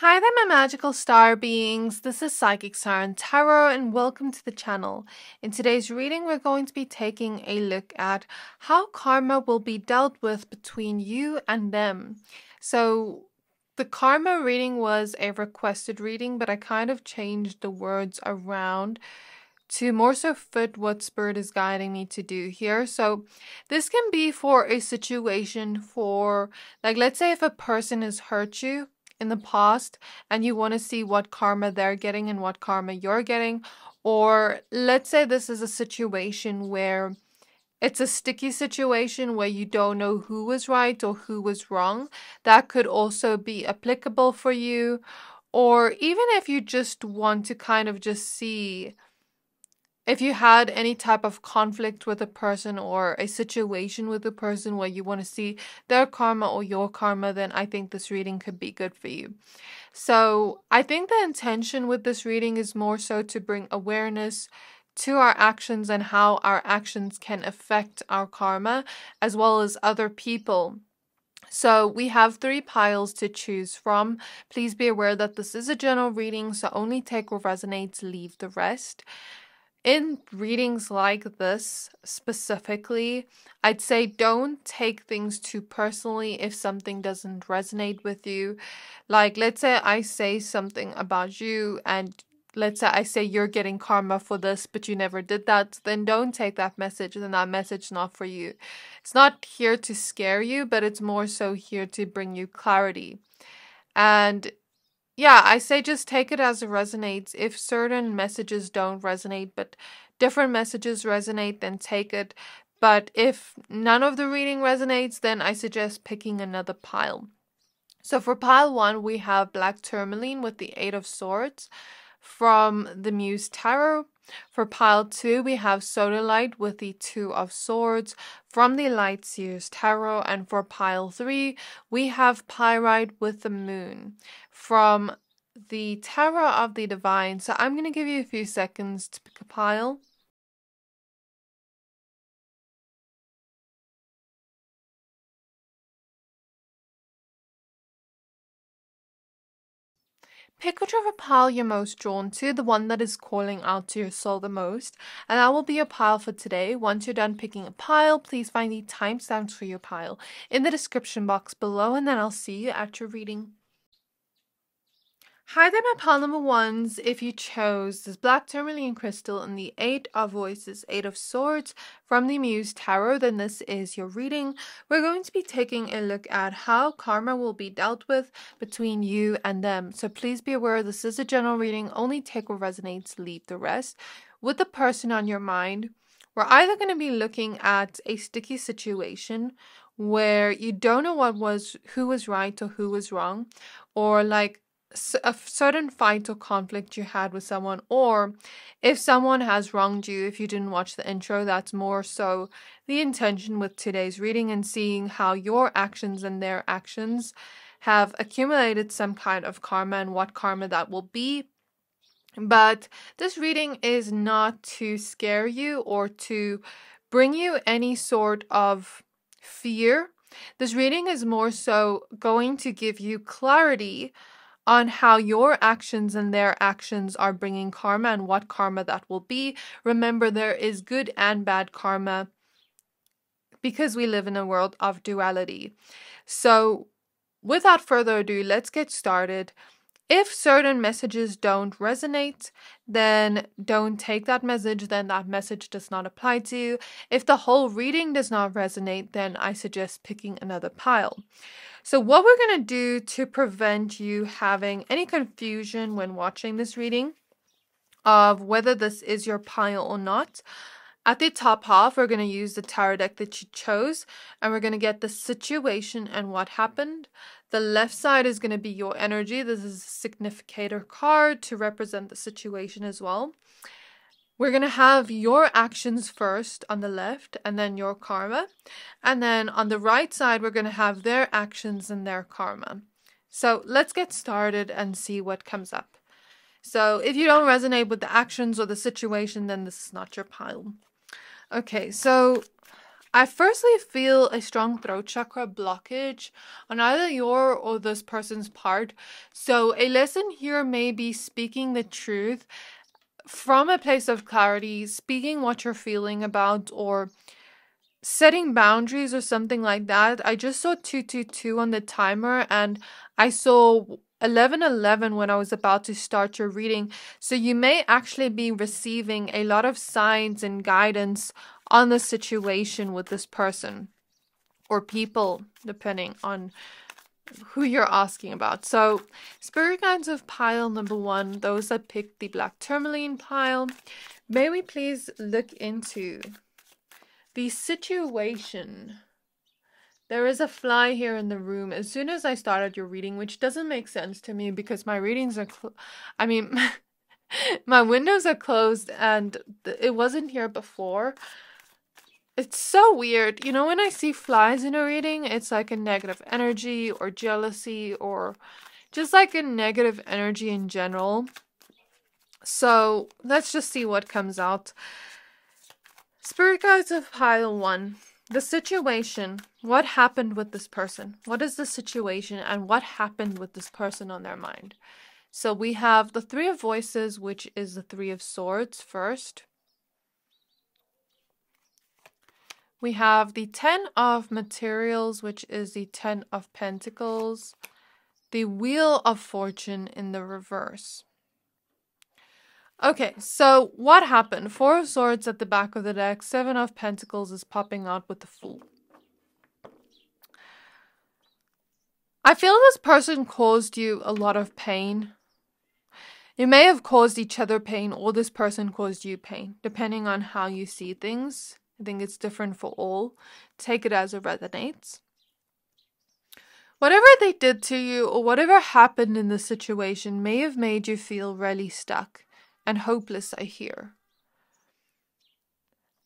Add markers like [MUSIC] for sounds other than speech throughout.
Hi there, my magical star beings. This is Psychic Siren Tarot, and welcome to the channel. In today's reading, we're going to be taking a look at how karma will be dealt with between you and them. So, the karma reading was a requested reading, but I kind of changed the words around to more so fit what spirit is guiding me to do here. So this can be for a situation for like let's say if a person has hurt you in the past and you want to see what karma they're getting and what karma you're getting. Or let's say this is a situation where it's a sticky situation where you don't know who was right or who was wrong. That could also be applicable for you. Or even if you just want to kind of just see if you had any type of conflict with a person or a situation with a person where you want to see their karma or your karma, then I think this reading could be good for you. So, I think the intention with this reading is more so to bring awareness to our actions and how our actions can affect our karma as well as other people. So we have three piles to choose from. Please be aware that this is a general reading, so only take what resonates, leave the rest in readings like this specifically, I'd say don't take things too personally if something doesn't resonate with you. Like, let's say I say something about you, and let's say I say you're getting karma for this, but you never did that, then don't take that message, then that message not for you. It's not here to scare you, but it's more so here to bring you clarity. And yeah, I say just take it as it resonates. If certain messages don't resonate, but different messages resonate, then take it. But if none of the reading resonates, then I suggest picking another pile. So for pile one, we have Black Tourmaline with the Eight of Swords from the Muse Tarot. For pile two, we have Sodalite with the Two of Swords from the Light Seers Tarot. And for pile three, we have Pyrite with the Moon from the Tarot of the Divine. So I'm going to give you a few seconds to pick a pile. Pick whichever pile you're most drawn to, the one that is calling out to your soul the most, and that will be your pile for today. Once you're done picking a pile, please find the timestamps for your pile in the description box below, and then I'll see you at your reading. Hi there, my pile number ones. If you chose this Black Tourmaline Crystal and the Eight of Voices, Eight of Swords from the Muse Tarot, then this is your reading. We're going to be taking a look at how karma will be dealt with between you and them. So please be aware this is a general reading. Only take what resonates, leave the rest. With the person on your mind, we're either going to be looking at a sticky situation where you don't know what was who was right or who was wrong or like a certain fight or conflict you had with someone, or if someone has wronged you, if you didn't watch the intro, that's more so the intention with today's reading and seeing how your actions and their actions have accumulated some kind of karma and what karma that will be. But this reading is not to scare you or to bring you any sort of fear. This reading is more so going to give you clarity on how your actions and their actions are bringing karma and what karma that will be. Remember, there is good and bad karma because we live in a world of duality. So, without further ado, let's get started. If certain messages don't resonate, then don't take that message, then that message does not apply to you. If the whole reading does not resonate, then I suggest picking another pile. So, what we're going to do to prevent you having any confusion when watching this reading of whether this is your pile or not, at the top half, we're going to use the tarot deck that you chose, and we're going to get the situation and what happened. The left side is going to be your energy. This is a significator card to represent the situation as well. We're going to have your actions first on the left and then your karma. And then on the right side, we're going to have their actions and their karma. So let's get started and see what comes up. So if you don't resonate with the actions or the situation, then this is not your pile. Okay, so I firstly feel a strong throat chakra blockage on either your or this person's part. So, a lesson here may be speaking the truth from a place of clarity, speaking what you're feeling about, or setting boundaries or something like that. I just saw 222 on the timer and I saw 1111 when I was about to start your reading. So you may actually be receiving a lot of signs and guidance on the situation with this person or people, depending on who you're asking about. So, spirit guides of pile number one, those that picked the black tourmaline pile, may we please look into the situation. There is a fly here in the room. As soon as I started your reading, which doesn't make sense to me because my readings are, I mean, [LAUGHS] my windows are closed and it wasn't here before. It's so weird. You know, when I see flies in a reading, it's like a negative energy or jealousy or just like a negative energy in general. So let's just see what comes out. Spirit guides of pile one. The situation. What happened with this person? What is the situation and what happened with this person on their mind? So we have the Three of Voices, which is the Three of Swords first. We have the Ten of Materials, which is the Ten of Pentacles. The Wheel of Fortune in the reverse. Okay, so what happened? Four of Swords at the back of the deck. Seven of Pentacles is popping out with the Fool. I feel this person caused you a lot of pain. You may have caused each other pain or this person caused you pain, depending on how you see things. I think it's different for all. Take it as it resonates. Whatever they did to you or whatever happened in the situation may have made you feel really stuck and hopeless, I hear.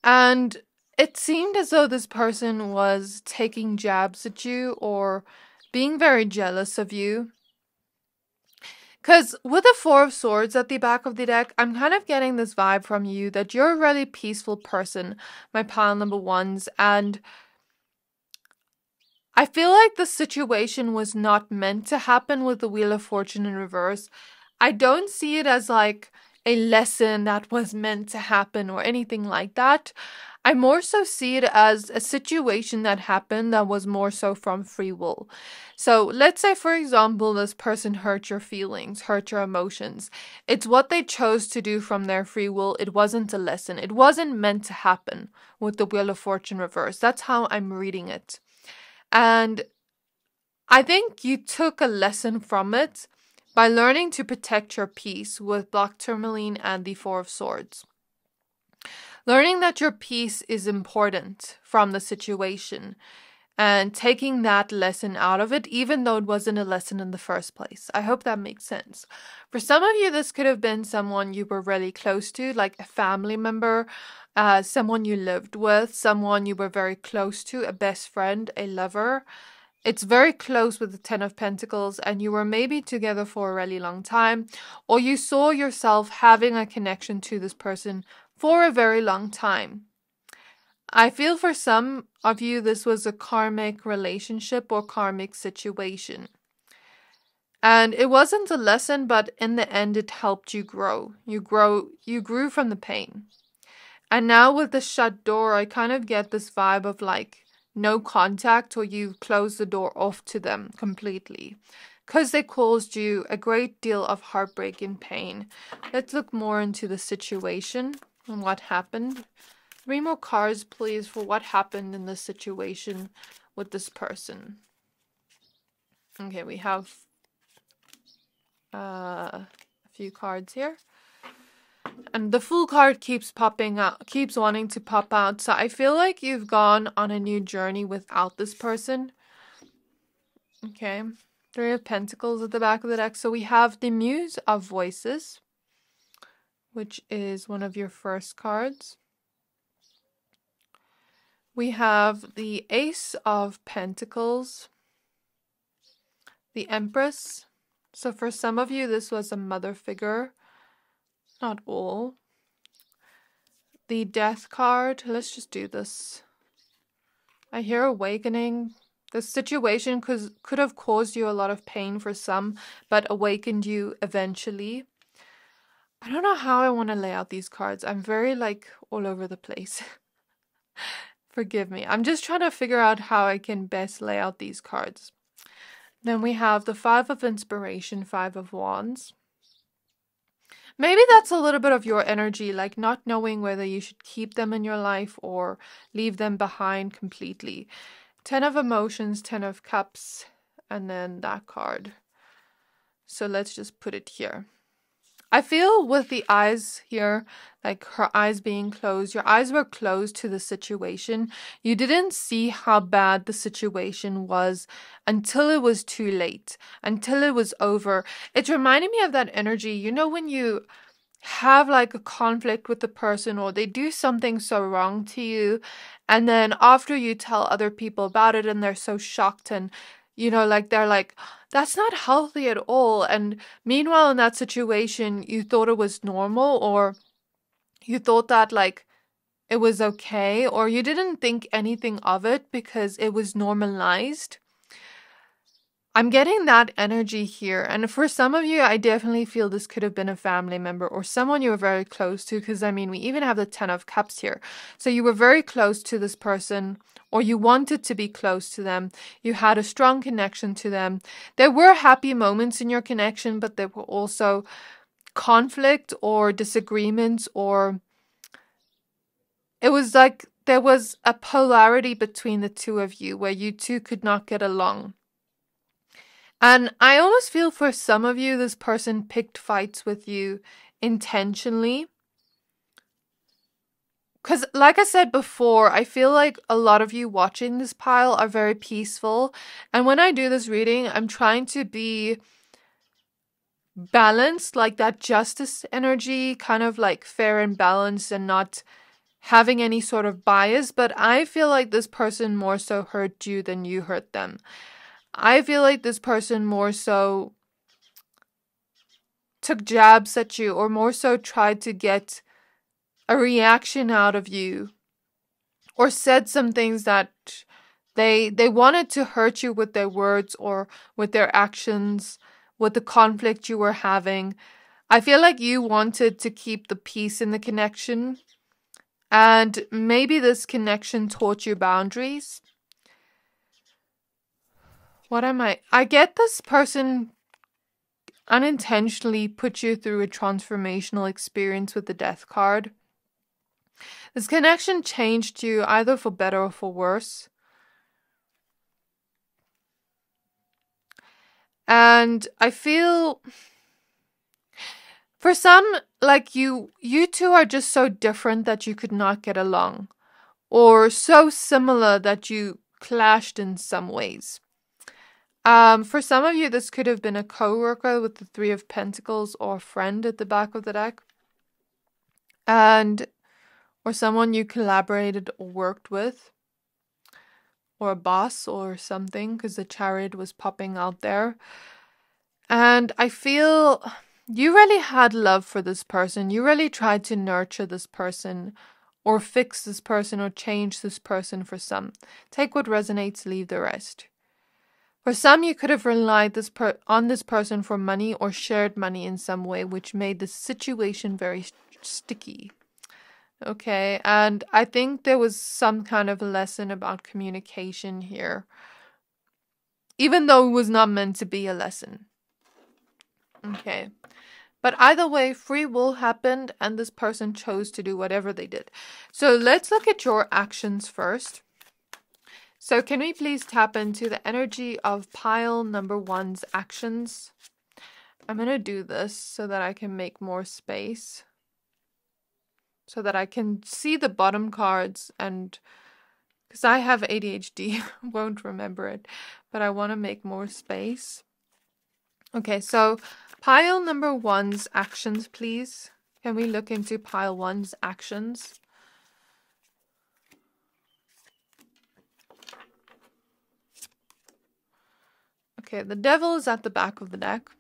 And it seemed as though this person was taking jabs at you or being very jealous of you because with the Four of Swords at the back of the deck, I'm kind of getting this vibe from you that you're a really peaceful person, my pile number ones, and I feel like the situation was not meant to happen with the Wheel of Fortune in reverse. I don't see it as like a lesson that was meant to happen or anything like that. I more so see it as a situation that happened that was more so from free will. So let's say, for example, this person hurt your feelings, hurt your emotions. It's what they chose to do from their free will. It wasn't a lesson. It wasn't meant to happen with the Wheel of Fortune reverse. That's how I'm reading it. And I think you took a lesson from it by learning to protect your peace with Black Tourmaline and the Four of Swords. Learning that your peace is important from the situation and taking that lesson out of it, even though it wasn't a lesson in the first place. I hope that makes sense. For some of you, this could have been someone you were really close to, like a family member, uh, someone you lived with, someone you were very close to, a best friend, a lover. It's very close with the Ten of Pentacles, and you were maybe together for a really long time, or you saw yourself having a connection to this person for a very long time. I feel for some of you this was a karmic relationship or karmic situation. And it wasn't a lesson, but in the end it helped you grow. You grow you grew from the pain. And now with the shut door, I kind of get this vibe of like no contact or you close the door off to them completely because they caused you a great deal of heartbreak and pain. Let's look more into the situation and what happened. Three more cards, please, for what happened in this situation with this person. Okay, we have uh, a few cards here. And the Fool card keeps popping out, keeps wanting to pop out. So I feel like you've gone on a new journey without this person. Okay. Three of Pentacles at the back of the deck. So we have the Muse of Voices which is one of your first cards. We have the Ace of Pentacles, the Empress. So for some of you, this was a mother figure, not all. The Death card, let's just do this. I hear awakening. The situation could, could have caused you a lot of pain for some, but awakened you eventually. I don't know how I want to lay out these cards. I'm very like all over the place. [LAUGHS] Forgive me. I'm just trying to figure out how I can best lay out these cards. Then we have the Five of Inspiration, Five of Wands. Maybe that's a little bit of your energy, like not knowing whether you should keep them in your life or leave them behind completely. Ten of Emotions, Ten of Cups, and then that card. So let's just put it here. I feel with the eyes here, like her eyes being closed, your eyes were closed to the situation. You didn't see how bad the situation was until it was too late, until it was over. It reminded me of that energy. You know, when you have like a conflict with the person or they do something so wrong to you, and then after you tell other people about it and they're so shocked and you know, like they're like, that's not healthy at all. And meanwhile, in that situation, you thought it was normal or you thought that like it was okay or you didn't think anything of it because it was normalized. I'm getting that energy here. And for some of you, I definitely feel this could have been a family member or someone you were very close to. Because I mean, we even have the 10 of cups here. So you were very close to this person or you wanted to be close to them. You had a strong connection to them. There were happy moments in your connection, but there were also conflict or disagreements or it was like there was a polarity between the two of you where you two could not get along. And I almost feel for some of you, this person picked fights with you intentionally. Because, like I said before, I feel like a lot of you watching this pile are very peaceful. And when I do this reading, I'm trying to be balanced, like that justice energy, kind of like fair and balanced and not having any sort of bias. But I feel like this person more so hurt you than you hurt them. I feel like this person more so took jabs at you or more so tried to get a reaction out of you or said some things that they they wanted to hurt you with their words or with their actions with the conflict you were having. I feel like you wanted to keep the peace in the connection and maybe this connection taught you boundaries what am I? I get this person unintentionally put you through a transformational experience with the death card. This connection changed you either for better or for worse. And I feel for some like you you two are just so different that you could not get along or so similar that you clashed in some ways. Um, for some of you, this could have been a co-worker with the Three of Pentacles or a friend at the back of the deck. And or someone you collaborated or worked with. Or a boss or something, because the chariot was popping out there. And I feel you really had love for this person. You really tried to nurture this person or fix this person or change this person for some. Take what resonates, leave the rest. For some, you could have relied this on this person for money or shared money in some way, which made the situation very sticky. Okay, and I think there was some kind of a lesson about communication here, even though it was not meant to be a lesson. Okay, but either way, free will happened, and this person chose to do whatever they did. So let's look at your actions first. So can we please tap into the energy of pile number one's actions? I'm going to do this so that I can make more space. So that I can see the bottom cards and because I have ADHD, [LAUGHS] won't remember it, but I want to make more space. Okay, so pile number one's actions, please. Can we look into pile one's actions? Okay, the devil is at the back of the deck.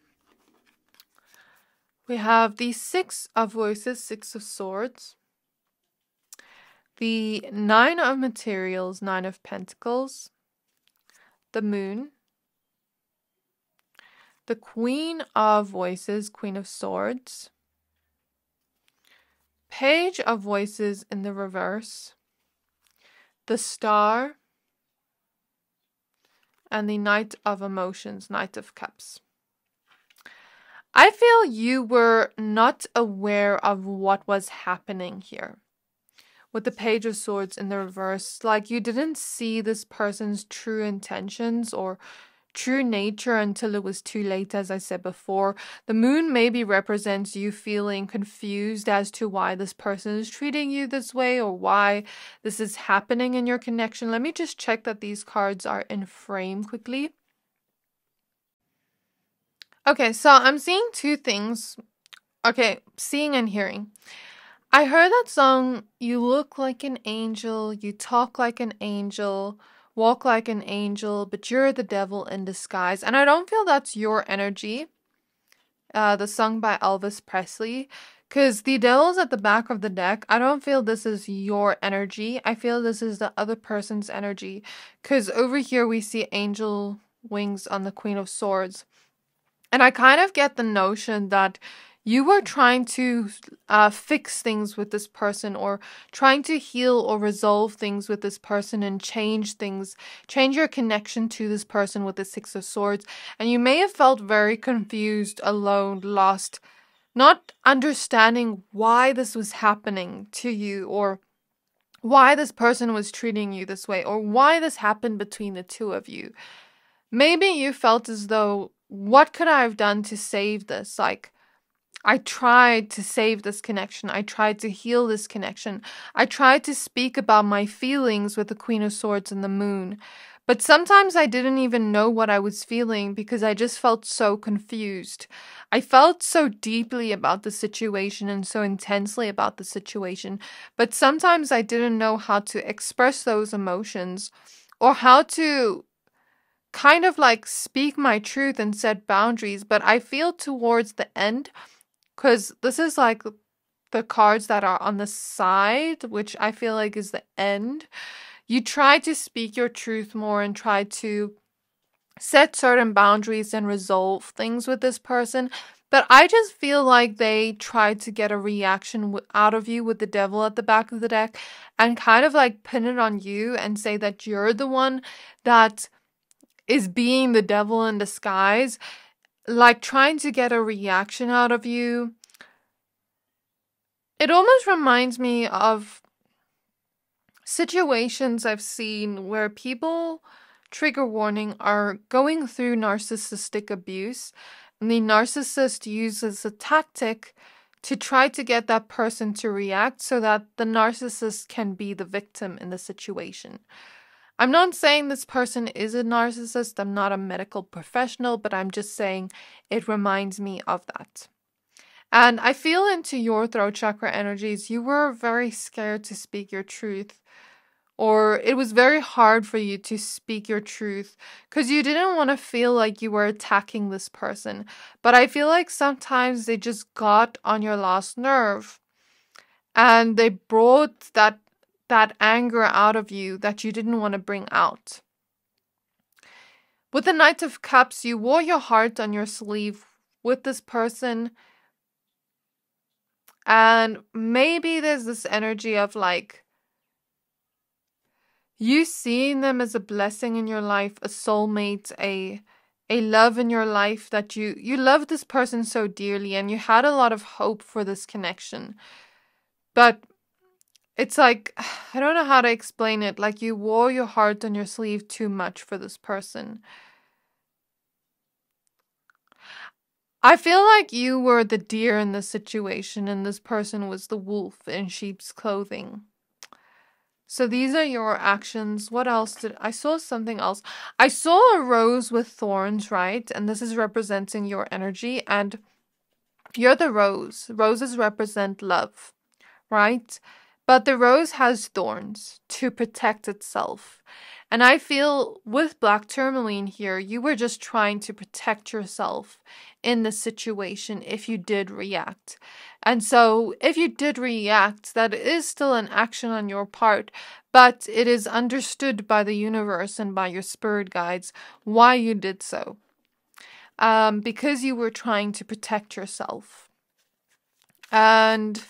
We have the Six of Voices, Six of Swords. the Nine of Materials, Nine of Pentacles, the Moon, the Queen of Voices, Queen of Swords, Page of Voices in the reverse, the Star, and the Knight of Emotions, Knight of Cups. I feel you were not aware of what was happening here. With the Page of Swords in the reverse, like you didn't see this person's true intentions or true nature until it was too late, as I said before. The moon maybe represents you feeling confused as to why this person is treating you this way or why this is happening in your connection. Let me just check that these cards are in frame quickly. Okay, so I'm seeing two things. Okay, seeing and hearing. I heard that song, You Look Like an Angel, You Talk Like an Angel walk like an angel, but you're the devil in disguise. And I don't feel that's your energy. Uh, the song by Elvis Presley. Because the devil's at the back of the deck. I don't feel this is your energy. I feel this is the other person's energy. Because over here we see angel wings on the Queen of Swords. And I kind of get the notion that you were trying to uh, fix things with this person or trying to heal or resolve things with this person and change things, change your connection to this person with the Six of Swords. And you may have felt very confused, alone, lost, not understanding why this was happening to you or why this person was treating you this way or why this happened between the two of you. Maybe you felt as though, what could I have done to save this? Like, I tried to save this connection. I tried to heal this connection. I tried to speak about my feelings with the Queen of Swords and the Moon. But sometimes I didn't even know what I was feeling because I just felt so confused. I felt so deeply about the situation and so intensely about the situation, but sometimes I didn't know how to express those emotions or how to kind of like speak my truth and set boundaries. But I feel towards the end, because this is like the cards that are on the side, which I feel like is the end. You try to speak your truth more and try to set certain boundaries and resolve things with this person. But I just feel like they tried to get a reaction out of you with the devil at the back of the deck and kind of like pin it on you and say that you're the one that is being the devil in disguise like trying to get a reaction out of you. It almost reminds me of situations I've seen where people, trigger warning, are going through narcissistic abuse, and the narcissist uses a tactic to try to get that person to react so that the narcissist can be the victim in the situation. I'm not saying this person is a narcissist. I'm not a medical professional, but I'm just saying it reminds me of that. And I feel into your throat chakra energies, you were very scared to speak your truth, or it was very hard for you to speak your truth because you didn't want to feel like you were attacking this person. But I feel like sometimes they just got on your last nerve and they brought that that anger out of you that you didn't want to bring out. With the Knight of Cups, you wore your heart on your sleeve with this person. And maybe there's this energy of like you seeing them as a blessing in your life, a soulmate, a a love in your life that you you love this person so dearly and you had a lot of hope for this connection. But it's like, [SIGHS] I don't know how to explain it. Like you wore your heart on your sleeve too much for this person. I feel like you were the deer in this situation and this person was the wolf in sheep's clothing. So these are your actions. What else did I saw something else? I saw a rose with thorns, right? And this is representing your energy and you're the rose. Roses represent love, right? But the rose has thorns to protect itself. And I feel with Black Tourmaline here, you were just trying to protect yourself in the situation if you did react. And so, if you did react, that is still an action on your part, but it is understood by the universe and by your spirit guides why you did so. Um, because you were trying to protect yourself. And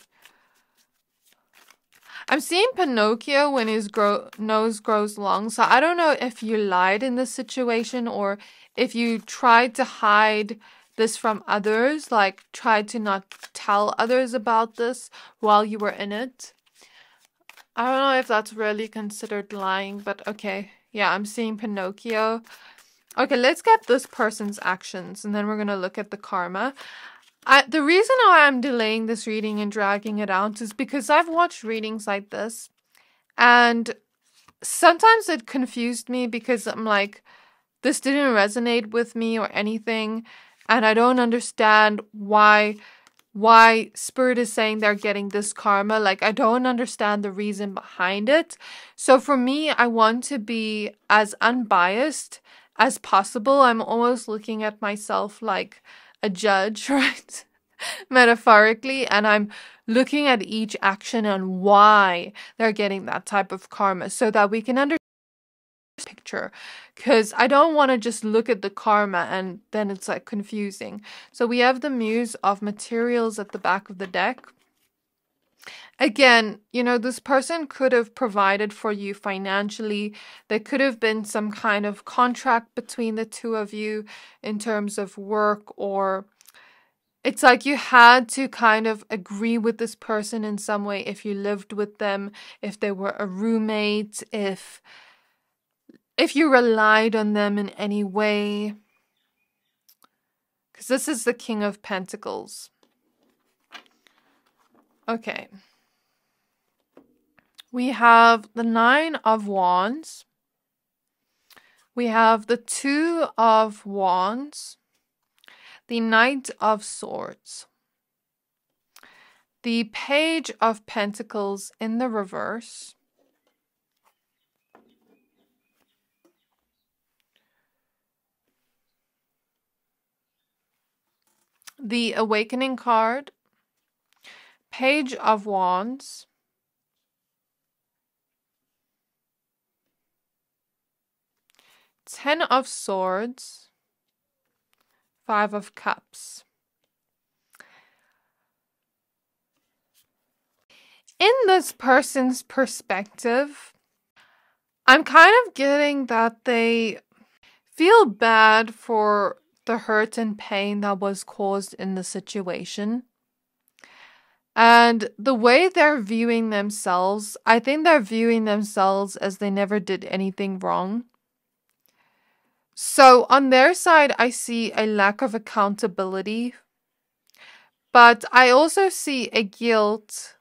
I'm seeing Pinocchio when his gro- nose grows long. So I don't know if you lied in this situation or if you tried to hide this from others, like tried to not tell others about this while you were in it. I don't know if that's really considered lying, but okay. Yeah, I'm seeing Pinocchio. Okay, let's get this person's actions and then we're going to look at the karma. I, the reason why I'm delaying this reading and dragging it out is because I've watched readings like this and sometimes it confused me because I'm like, this didn't resonate with me or anything and I don't understand why why spirit is saying they're getting this karma like I don't understand the reason behind it. So for me I want to be as unbiased as possible. I'm almost looking at myself like a judge, [LAUGHS] right? Metaphorically, and I'm looking at each action and why they're getting that type of karma so that we can understand picture because I don't want to just look at the karma and then it's like confusing. So we have the muse of materials at the back of the deck. Again, you know, this person could have provided for you financially. There could have been some kind of contract between the two of you in terms of work, or it's like you had to kind of agree with this person in some way if you lived with them, if they were a roommate, if if you relied on them in any way. Because this is the King of Pentacles. Okay. We have the Nine of Wands. We have the Two of Wands. The Knight of Swords. The Page of Pentacles in the reverse. The Awakening card. Page of Wands. Ten of Swords, Five of Cups. In this person's perspective, I'm kind of getting that they feel bad for the hurt and pain that was caused in the situation. And the way they're viewing themselves, I think they're viewing themselves as they never did anything wrong. So on their side, I see a lack of accountability, but I also see a guilt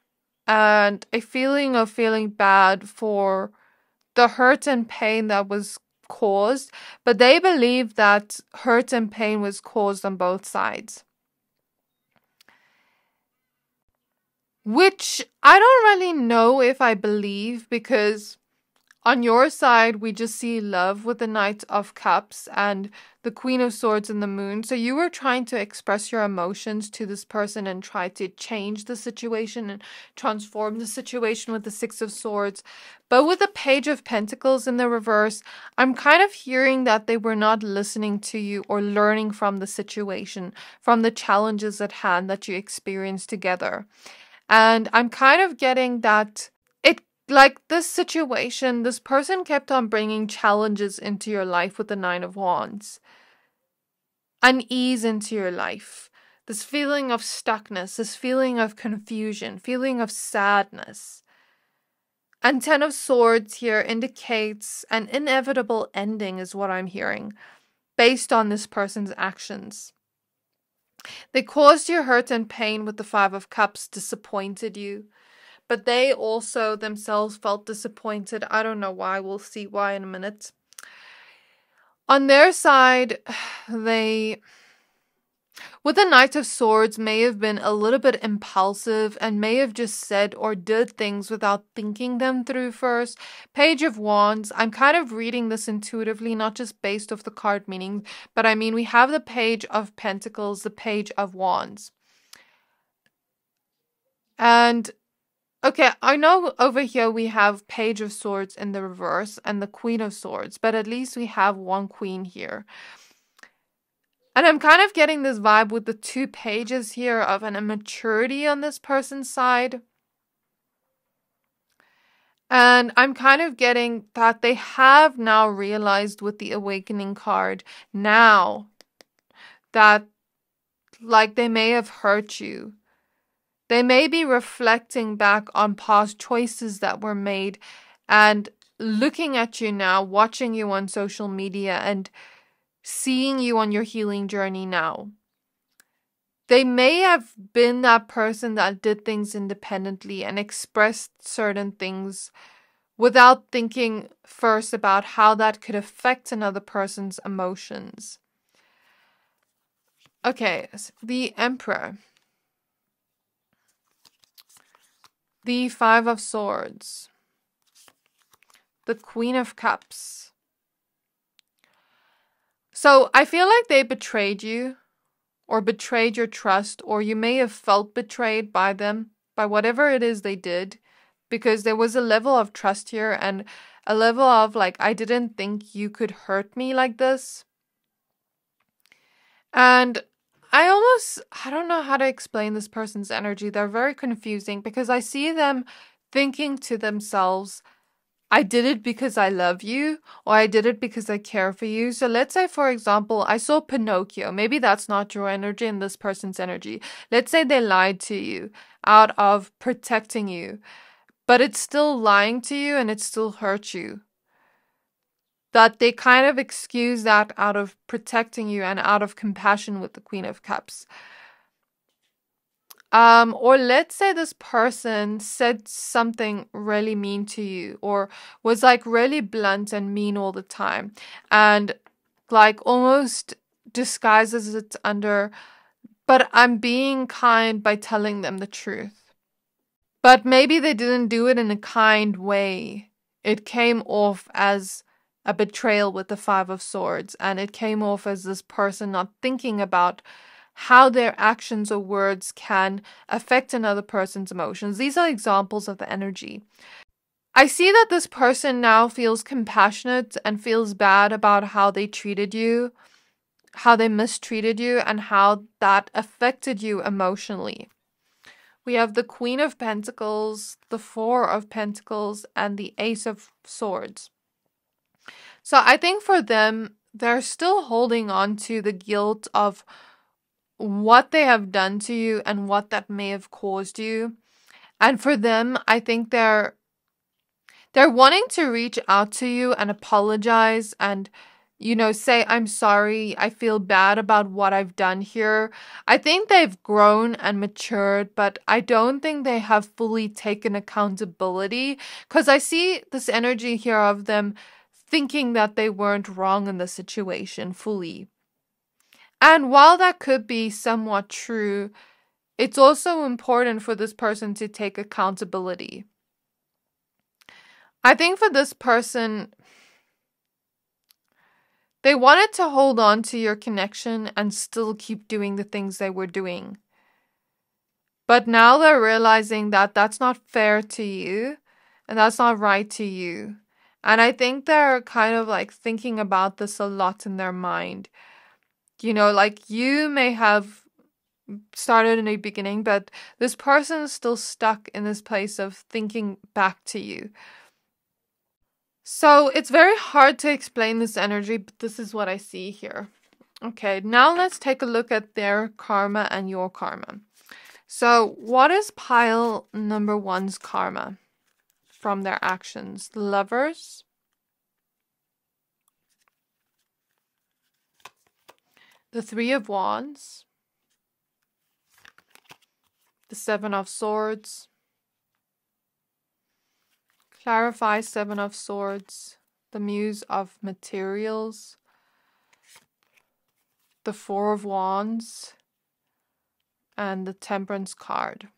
and a feeling of feeling bad for the hurt and pain that was caused, but they believe that hurt and pain was caused on both sides. Which I don't really know if I believe because on your side, we just see love with the Knight of Cups and the Queen of Swords and the Moon. So you were trying to express your emotions to this person and try to change the situation and transform the situation with the Six of Swords. But with the Page of Pentacles in the reverse, I'm kind of hearing that they were not listening to you or learning from the situation, from the challenges at hand that you experienced together. And I'm kind of getting that like this situation, this person kept on bringing challenges into your life with the Nine of Wands, unease into your life, this feeling of stuckness, this feeling of confusion, feeling of sadness. And Ten of Swords here indicates an inevitable ending, is what I'm hearing, based on this person's actions. They caused you hurt and pain with the Five of Cups, disappointed you but they also themselves felt disappointed. I don't know why. We'll see why in a minute. On their side, [SIGHS] they with the Knight of Swords may have been a little bit impulsive and may have just said or did things without thinking them through first. Page of Wands, I'm kind of reading this intuitively, not just based off the card meaning, but I mean, we have the Page of Pentacles, the Page of Wands. And okay, I know over here we have Page of Swords in the reverse and the Queen of Swords, but at least we have one Queen here. And I'm kind of getting this vibe with the two pages here of an immaturity on this person's side. And I'm kind of getting that they have now realized with the awakening card now that like they may have hurt you they may be reflecting back on past choices that were made and looking at you now, watching you on social media, and seeing you on your healing journey now. They may have been that person that did things independently and expressed certain things without thinking first about how that could affect another person's emotions. Okay, the Emperor. The Five of Swords. The Queen of Cups. So I feel like they betrayed you, or betrayed your trust, or you may have felt betrayed by them, by whatever it is they did, because there was a level of trust here and a level of like, I didn't think you could hurt me like this. And I almost I don't know how to explain this person's energy. They're very confusing because I see them thinking to themselves, I did it because I love you, or I did it because I care for you. So let's say, for example, I saw Pinocchio. Maybe that's not your energy and this person's energy. Let's say they lied to you out of protecting you, but it's still lying to you and it still hurts you that they kind of excuse that out of protecting you and out of compassion with the Queen of Cups. Um, or let's say this person said something really mean to you, or was like really blunt and mean all the time, and like almost disguises it under, but I'm being kind by telling them the truth. But maybe they didn't do it in a kind way. It came off as a betrayal with the Five of Swords, and it came off as this person not thinking about how their actions or words can affect another person's emotions. These are examples of the energy. I see that this person now feels compassionate and feels bad about how they treated you, how they mistreated you, and how that affected you emotionally. We have the Queen of Pentacles, the Four of Pentacles, and the Ace of Swords. So I think for them, they're still holding on to the guilt of what they have done to you and what that may have caused you. And for them, I think they're they're wanting to reach out to you and apologize and you know say I'm sorry, I feel bad about what I've done here. I think they've grown and matured, but I don't think they have fully taken accountability cuz I see this energy here of them thinking that they weren't wrong in the situation fully. And while that could be somewhat true, it's also important for this person to take accountability. I think for this person, they wanted to hold on to your connection and still keep doing the things they were doing. But now they're realizing that that's not fair to you and that's not right to you. And I think they're kind of like thinking about this a lot in their mind. You know, like you may have started in the beginning, but this person is still stuck in this place of thinking back to you. So it's very hard to explain this energy, but this is what I see here. Okay, now let's take a look at their karma and your karma. So, what is pile number one's karma? From their actions. The lovers. The Three of Wands. The Seven of Swords. Clarify Seven of Swords. The Muse of Materials. The Four of Wands. and the Temperance card.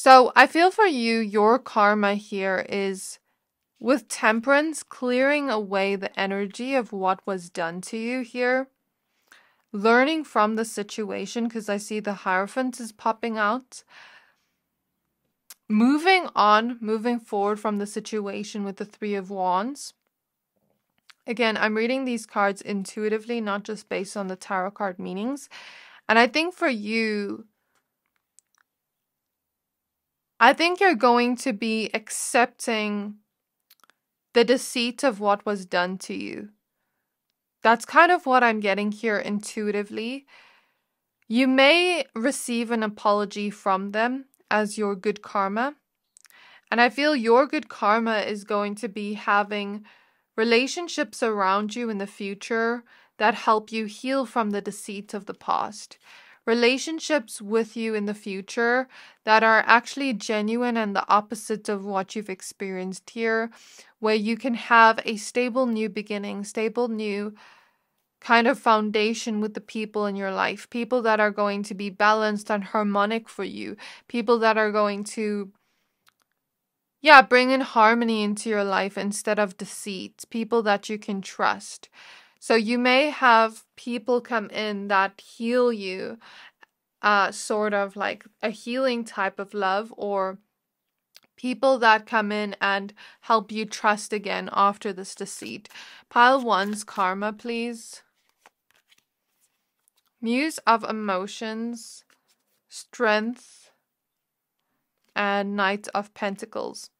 So I feel for you, your karma here is with Temperance clearing away the energy of what was done to you here, learning from the situation, because I see the Hierophant is popping out. Moving on, moving forward from the situation with the Three of Wands. Again, I'm reading these cards intuitively, not just based on the tarot card meanings. And I think for you, I think you're going to be accepting the deceit of what was done to you. That's kind of what I'm getting here intuitively. You may receive an apology from them as your good karma. And I feel your good karma is going to be having relationships around you in the future that help you heal from the deceit of the past. Relationships with you in the future that are actually genuine and the opposite of what you've experienced here, where you can have a stable new beginning, stable new kind of foundation with the people in your life, people that are going to be balanced and harmonic for you, people that are going to yeah, bring in harmony into your life instead of deceit, people that you can trust. So you may have people come in that heal you, uh, sort of like a healing type of love, or people that come in and help you trust again after this deceit. Pile one's karma, please. Muse of emotions, strength, and Knight of Pentacles.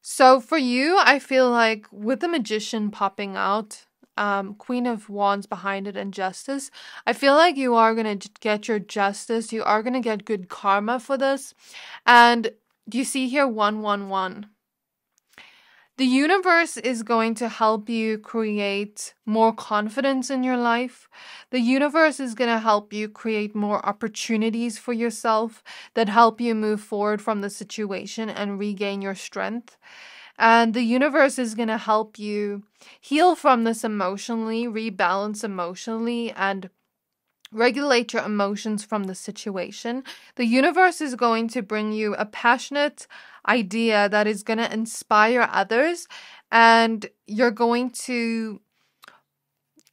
So for you, I feel like with the Magician popping out, um, Queen of Wands behind it, and Justice, I feel like you are going to get your justice. You are going to get good karma for this. And do you see here 111? The universe is going to help you create more confidence in your life. The universe is going to help you create more opportunities for yourself that help you move forward from the situation and regain your strength. And the universe is going to help you heal from this emotionally, rebalance emotionally, and regulate your emotions from the situation. The universe is going to bring you a passionate, idea that is going to inspire others and you're going to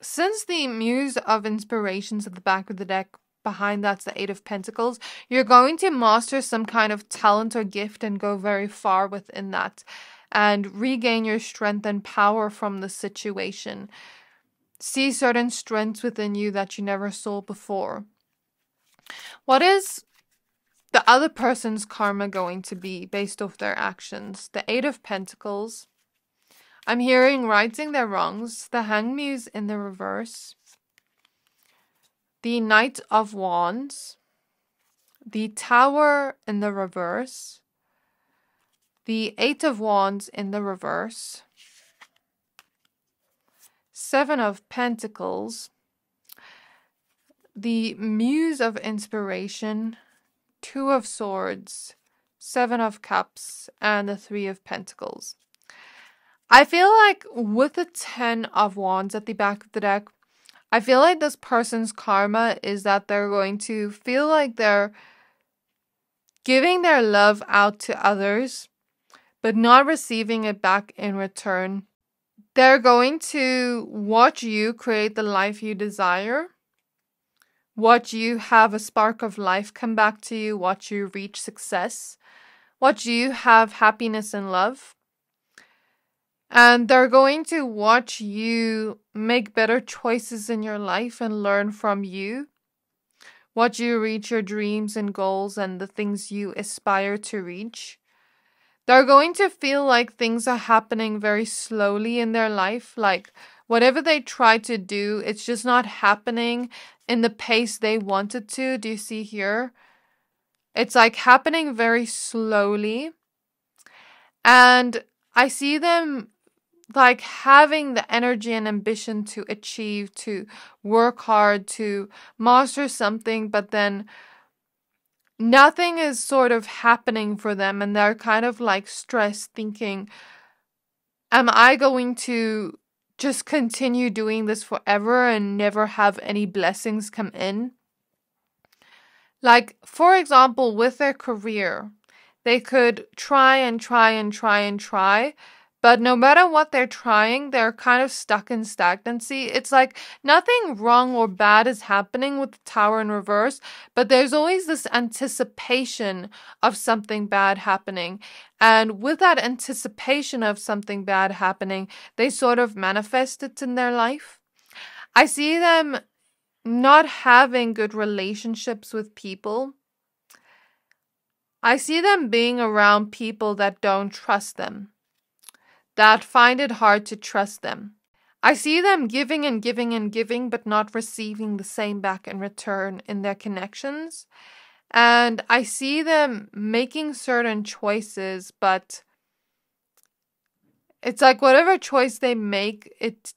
since the muse of inspirations at the back of the deck behind that's the eight of pentacles you're going to master some kind of talent or gift and go very far within that and regain your strength and power from the situation see certain strengths within you that you never saw before what is the other person's karma going to be based off their actions? The Eight of Pentacles. I'm hearing righting their wrongs. The Hanged Muse in the reverse. The Knight of Wands. The Tower in the reverse. The Eight of Wands in the reverse. Seven of Pentacles. The Muse of Inspiration Two of Swords, Seven of Cups, and the Three of Pentacles. I feel like with the Ten of Wands at the back of the deck, I feel like this person's karma is that they're going to feel like they're giving their love out to others, but not receiving it back in return. They're going to watch you create the life you desire watch you have a spark of life come back to you, watch you reach success, watch you have happiness and love. And they're going to watch you make better choices in your life and learn from you. Watch you reach your dreams and goals and the things you aspire to reach. They're going to feel like things are happening very slowly in their life, like whatever they try to do, it's just not happening in the pace they wanted to. Do you see here? It's like happening very slowly. And I see them like having the energy and ambition to achieve, to work hard, to master something, but then nothing is sort of happening for them. And they're kind of like stressed, thinking, Am I going to just continue doing this forever and never have any blessings come in. Like, for example, with their career, they could try and try and try and try, but no matter what they're trying, they're kind of stuck in stagnancy. It's like nothing wrong or bad is happening with the tower in reverse, but there's always this anticipation of something bad happening. And with that anticipation of something bad happening, they sort of manifest it in their life. I see them not having good relationships with people. I see them being around people that don't trust them that find it hard to trust them. I see them giving and giving and giving, but not receiving the same back in return in their connections. And I see them making certain choices, but it's like whatever choice they make, it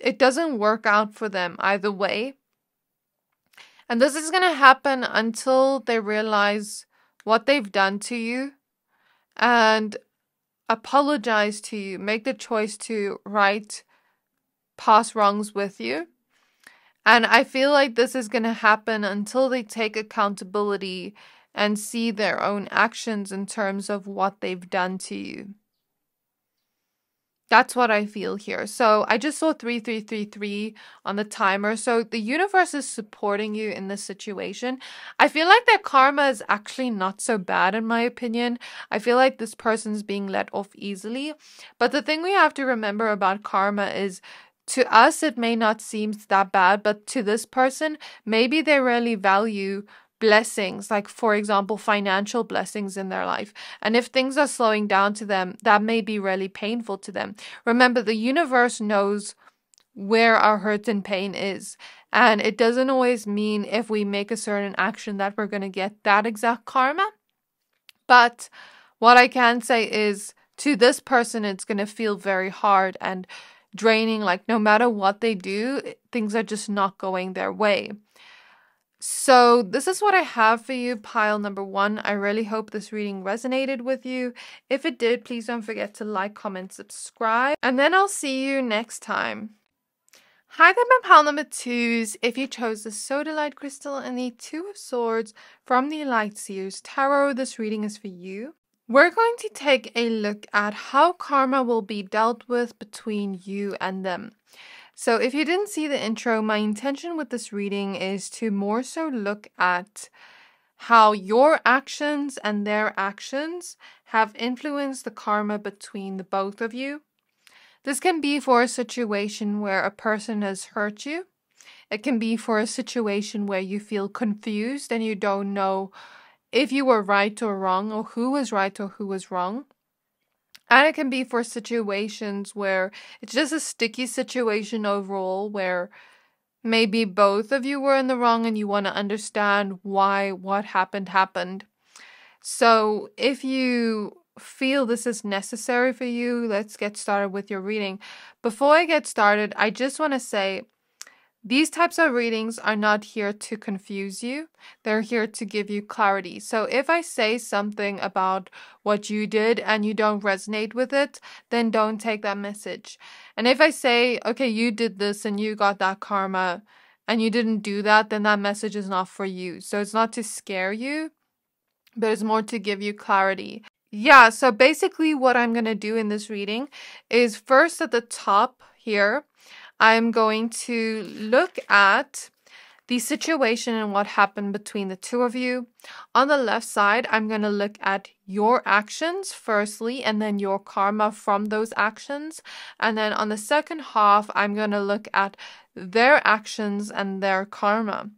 it doesn't work out for them either way. And this is going to happen until they realize what they've done to you and apologize to you, make the choice to right past wrongs with you. And I feel like this is going to happen until they take accountability and see their own actions in terms of what they've done to you. That's what I feel here. So I just saw 3333 on the timer. So the universe is supporting you in this situation. I feel like their karma is actually not so bad, in my opinion. I feel like this person's being let off easily. But the thing we have to remember about karma is to us, it may not seem that bad, but to this person, maybe they really value blessings, like for example, financial blessings in their life. And if things are slowing down to them, that may be really painful to them. Remember, the universe knows where our hurt and pain is. And it doesn't always mean if we make a certain action that we're going to get that exact karma. But what I can say is to this person, it's going to feel very hard and draining. Like, no matter what they do, things are just not going their way. So, this is what I have for you, pile number one. I really hope this reading resonated with you. If it did, please don't forget to like, comment, subscribe, and then I'll see you next time. Hi there, my pile number twos. If you chose the Sodalite crystal and the Two of Swords from the Light Seers Tarot, this reading is for you. We're going to take a look at how karma will be dealt with between you and them. So, if you didn't see the intro, my intention with this reading is to more so look at how your actions and their actions have influenced the karma between the both of you. This can be for a situation where a person has hurt you. It can be for a situation where you feel confused and you don't know if you were right or wrong, or who was right or who was wrong. And it can be for situations where it's just a sticky situation overall where maybe both of you were in the wrong and you want to understand why what happened happened. So if you feel this is necessary for you, let's get started with your reading. Before I get started, I just want to say these types of readings are not here to confuse you, they're here to give you clarity. So if I say something about what you did and you don't resonate with it, then don't take that message. And if I say, okay, you did this and you got that karma and you didn't do that, then that message is not for you. So it's not to scare you, but it's more to give you clarity. Yeah, so basically, what I'm going to do in this reading is first at the top here, I'm going to look at the situation and what happened between the two of you. On the left side, I'm going to look at your actions firstly, and then your karma from those actions. And then on the second half, I'm going to look at their actions and their karma.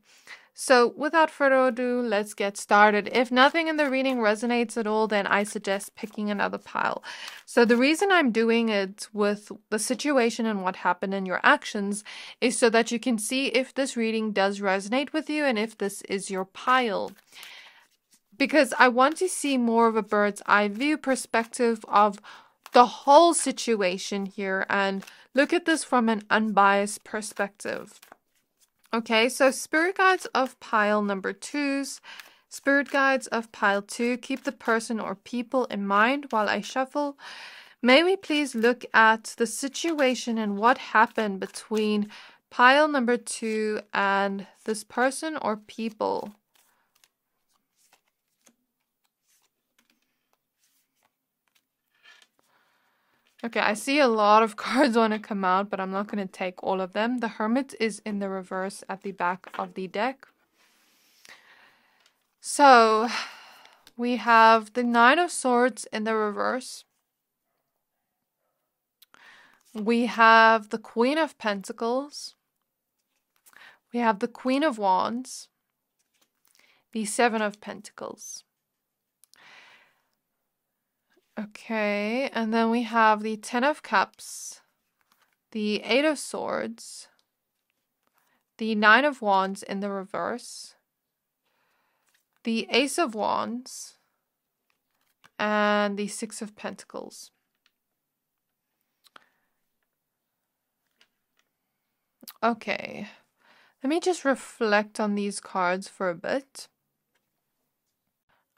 So, without further ado, let's get started. If nothing in the reading resonates at all, then I suggest picking another pile. So, the reason I'm doing it with the situation and what happened in your actions is so that you can see if this reading does resonate with you and if this is your pile. Because I want to see more of a bird's eye view perspective of the whole situation here and look at this from an unbiased perspective. Okay, so spirit guides of pile number twos. Spirit guides of pile two. Keep the person or people in mind while I shuffle. May we please look at the situation and what happened between pile number two and this person or people Okay, I see a lot of [LAUGHS] cards want to come out, but I'm not going to take all of them. The Hermit is in the reverse at the back of the deck. So, we have the Nine of Swords in the reverse. We have the Queen of Pentacles. We have the Queen of Wands. The Seven of Pentacles. Okay, and then we have the Ten of Cups, the Eight of Swords, the Nine of Wands in the reverse, the Ace of Wands, and the Six of Pentacles. Okay, let me just reflect on these cards for a bit.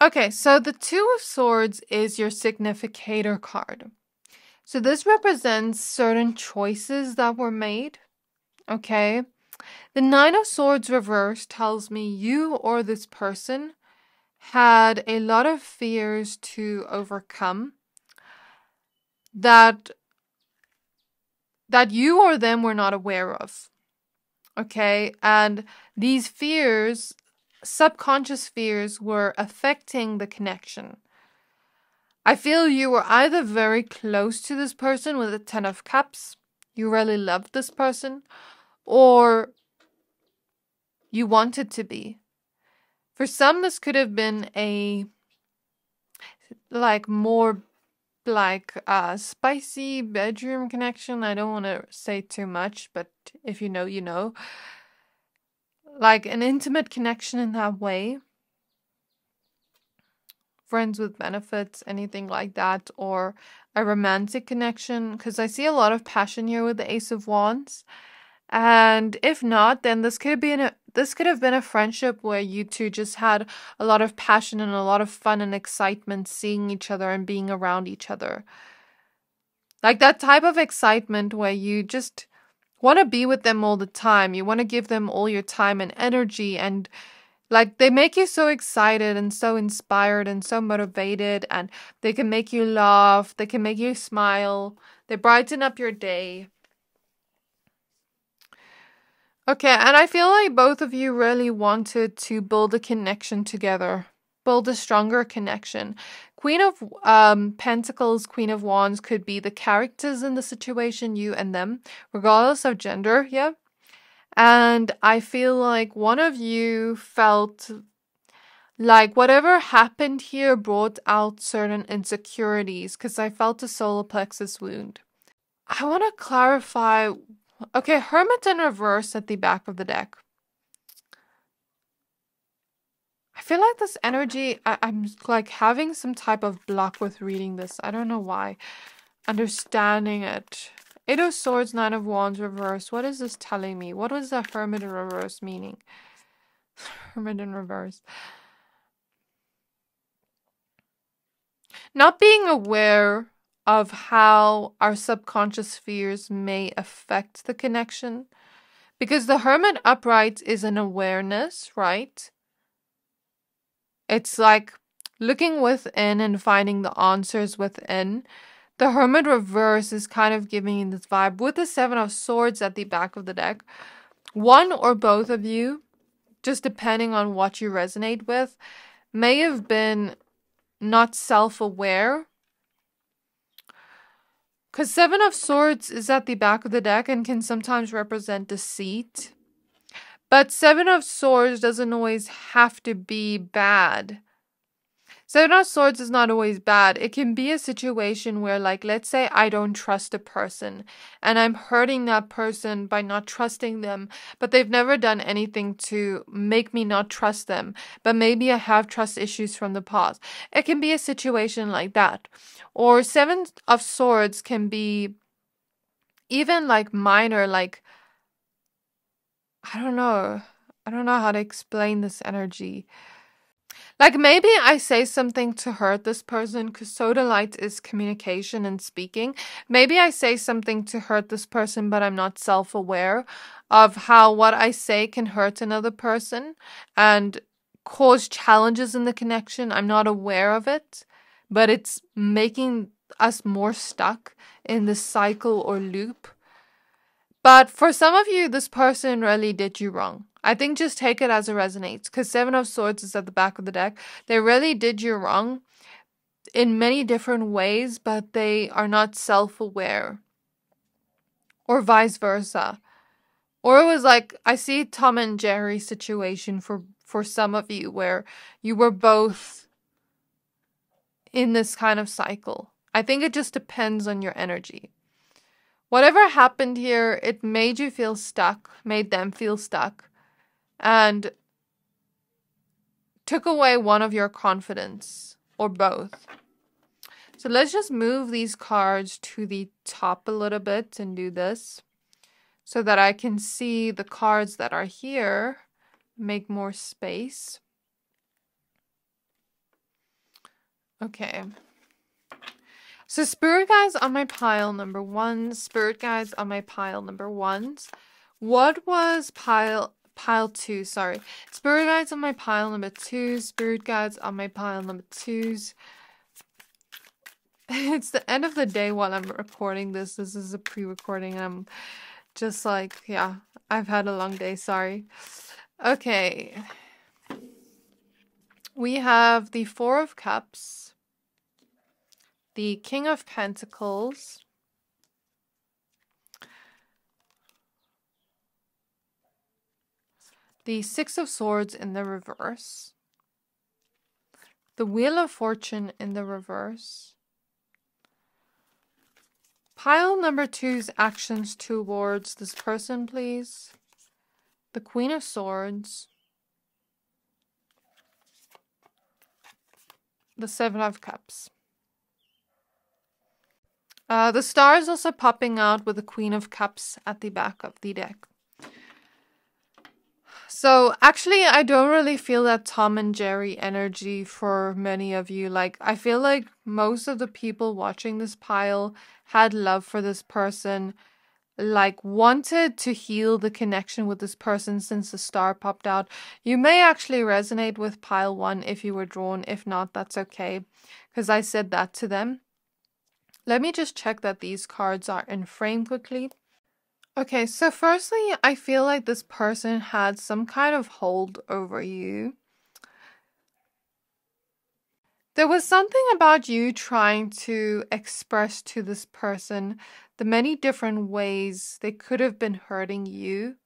Okay, so the Two of Swords is your significator card. So this represents certain choices that were made. Okay. The Nine of Swords reverse tells me you or this person had a lot of fears to overcome that that you or them were not aware of. Okay? And these fears subconscious fears were affecting the connection. I feel you were either very close to this person with a Ten of Cups, you really loved this person, or you wanted to be. For some, this could have been a like more like a spicy bedroom connection. I don't want to say too much, but if you know, you know like an intimate connection in that way. Friends with benefits, anything like that, or a romantic connection, because I see a lot of passion here with the Ace of Wands. And if not, then this could have been a this could have been a friendship where you two just had a lot of passion and a lot of fun and excitement seeing each other and being around each other. Like that type of excitement where you just want to be with them all the time. You want to give them all your time and energy and like they make you so excited and so inspired and so motivated and they can make you laugh, they can make you smile, they brighten up your day. Okay, and I feel like both of you really wanted to build a connection together, build a stronger connection. Queen of um, Pentacles, Queen of Wands could be the characters in the situation, you and them, regardless of gender, yeah? And I feel like one of you felt like whatever happened here brought out certain insecurities because I felt a solar plexus wound. I want to clarify. Okay, Hermit in reverse at the back of the deck. I feel like this energy, I, I'm like having some type of block with reading this. I don't know why. Understanding it. Eight of Swords, Nine of Wands, reverse. What is this telling me? What was the Hermit in reverse meaning? [SIGHS] hermit in reverse. Not being aware of how our subconscious fears may affect the connection. Because the Hermit upright is an awareness, right? It's like looking within and finding the answers within. The Hermit Reverse is kind of giving you this vibe with the Seven of Swords at the back of the deck. One or both of you, just depending on what you resonate with, may have been not self aware. Because Seven of Swords is at the back of the deck and can sometimes represent deceit. But Seven of Swords doesn't always have to be bad. Seven of Swords is not always bad. It can be a situation where, like, let's say I don't trust a person and I'm hurting that person by not trusting them, but they've never done anything to make me not trust them. But maybe I have trust issues from the past. It can be a situation like that. Or Seven of Swords can be even like minor, like I don't know. I don't know how to explain this energy. Like maybe I say something to hurt this person because sodalite is communication and speaking. Maybe I say something to hurt this person, but I'm not self aware of how what I say can hurt another person and cause challenges in the connection. I'm not aware of it, but it's making us more stuck in this cycle or loop. But for some of you, this person really did you wrong. I think just take it as it resonates because Seven of Swords is at the back of the deck. They really did you wrong in many different ways, but they are not self aware. Or vice versa. Or it was like I see Tom and Jerry situation for for some of you where you were both in this kind of cycle. I think it just depends on your energy. Whatever happened here, it made you feel stuck, made them feel stuck, and took away one of your confidence or both. So let's just move these cards to the top a little bit and do this so that I can see the cards that are here, make more space. Okay. So spirit guides on my pile number one, spirit guides on my pile number ones. What was pile pile two? Sorry, spirit guides on my pile number two, spirit guides on my pile number twos. [LAUGHS] It's the end of the day while I'm recording this. This is a pre-recording. And I'm just like, yeah, I've had a long day. Sorry. Okay. We have the Four of Cups the King of Pentacles, the Six of Swords in the reverse, the Wheel of Fortune in the reverse, pile number two's actions towards this person, please, the Queen of Swords, the Seven of Cups. Uh, the star is also popping out with the Queen of Cups at the back of the deck. So actually, I don't really feel that Tom and Jerry energy for many of you. Like, I feel like most of the people watching this pile had love for this person, like, wanted to heal the connection with this person since the star popped out. You may actually resonate with pile one if you were drawn. If not, that's okay, because I said that to them. Let me just check that these cards are in frame quickly. Okay, so firstly, I feel like this person had some kind of hold over you. There was something about you trying to express to this person the many different ways they could have been hurting you.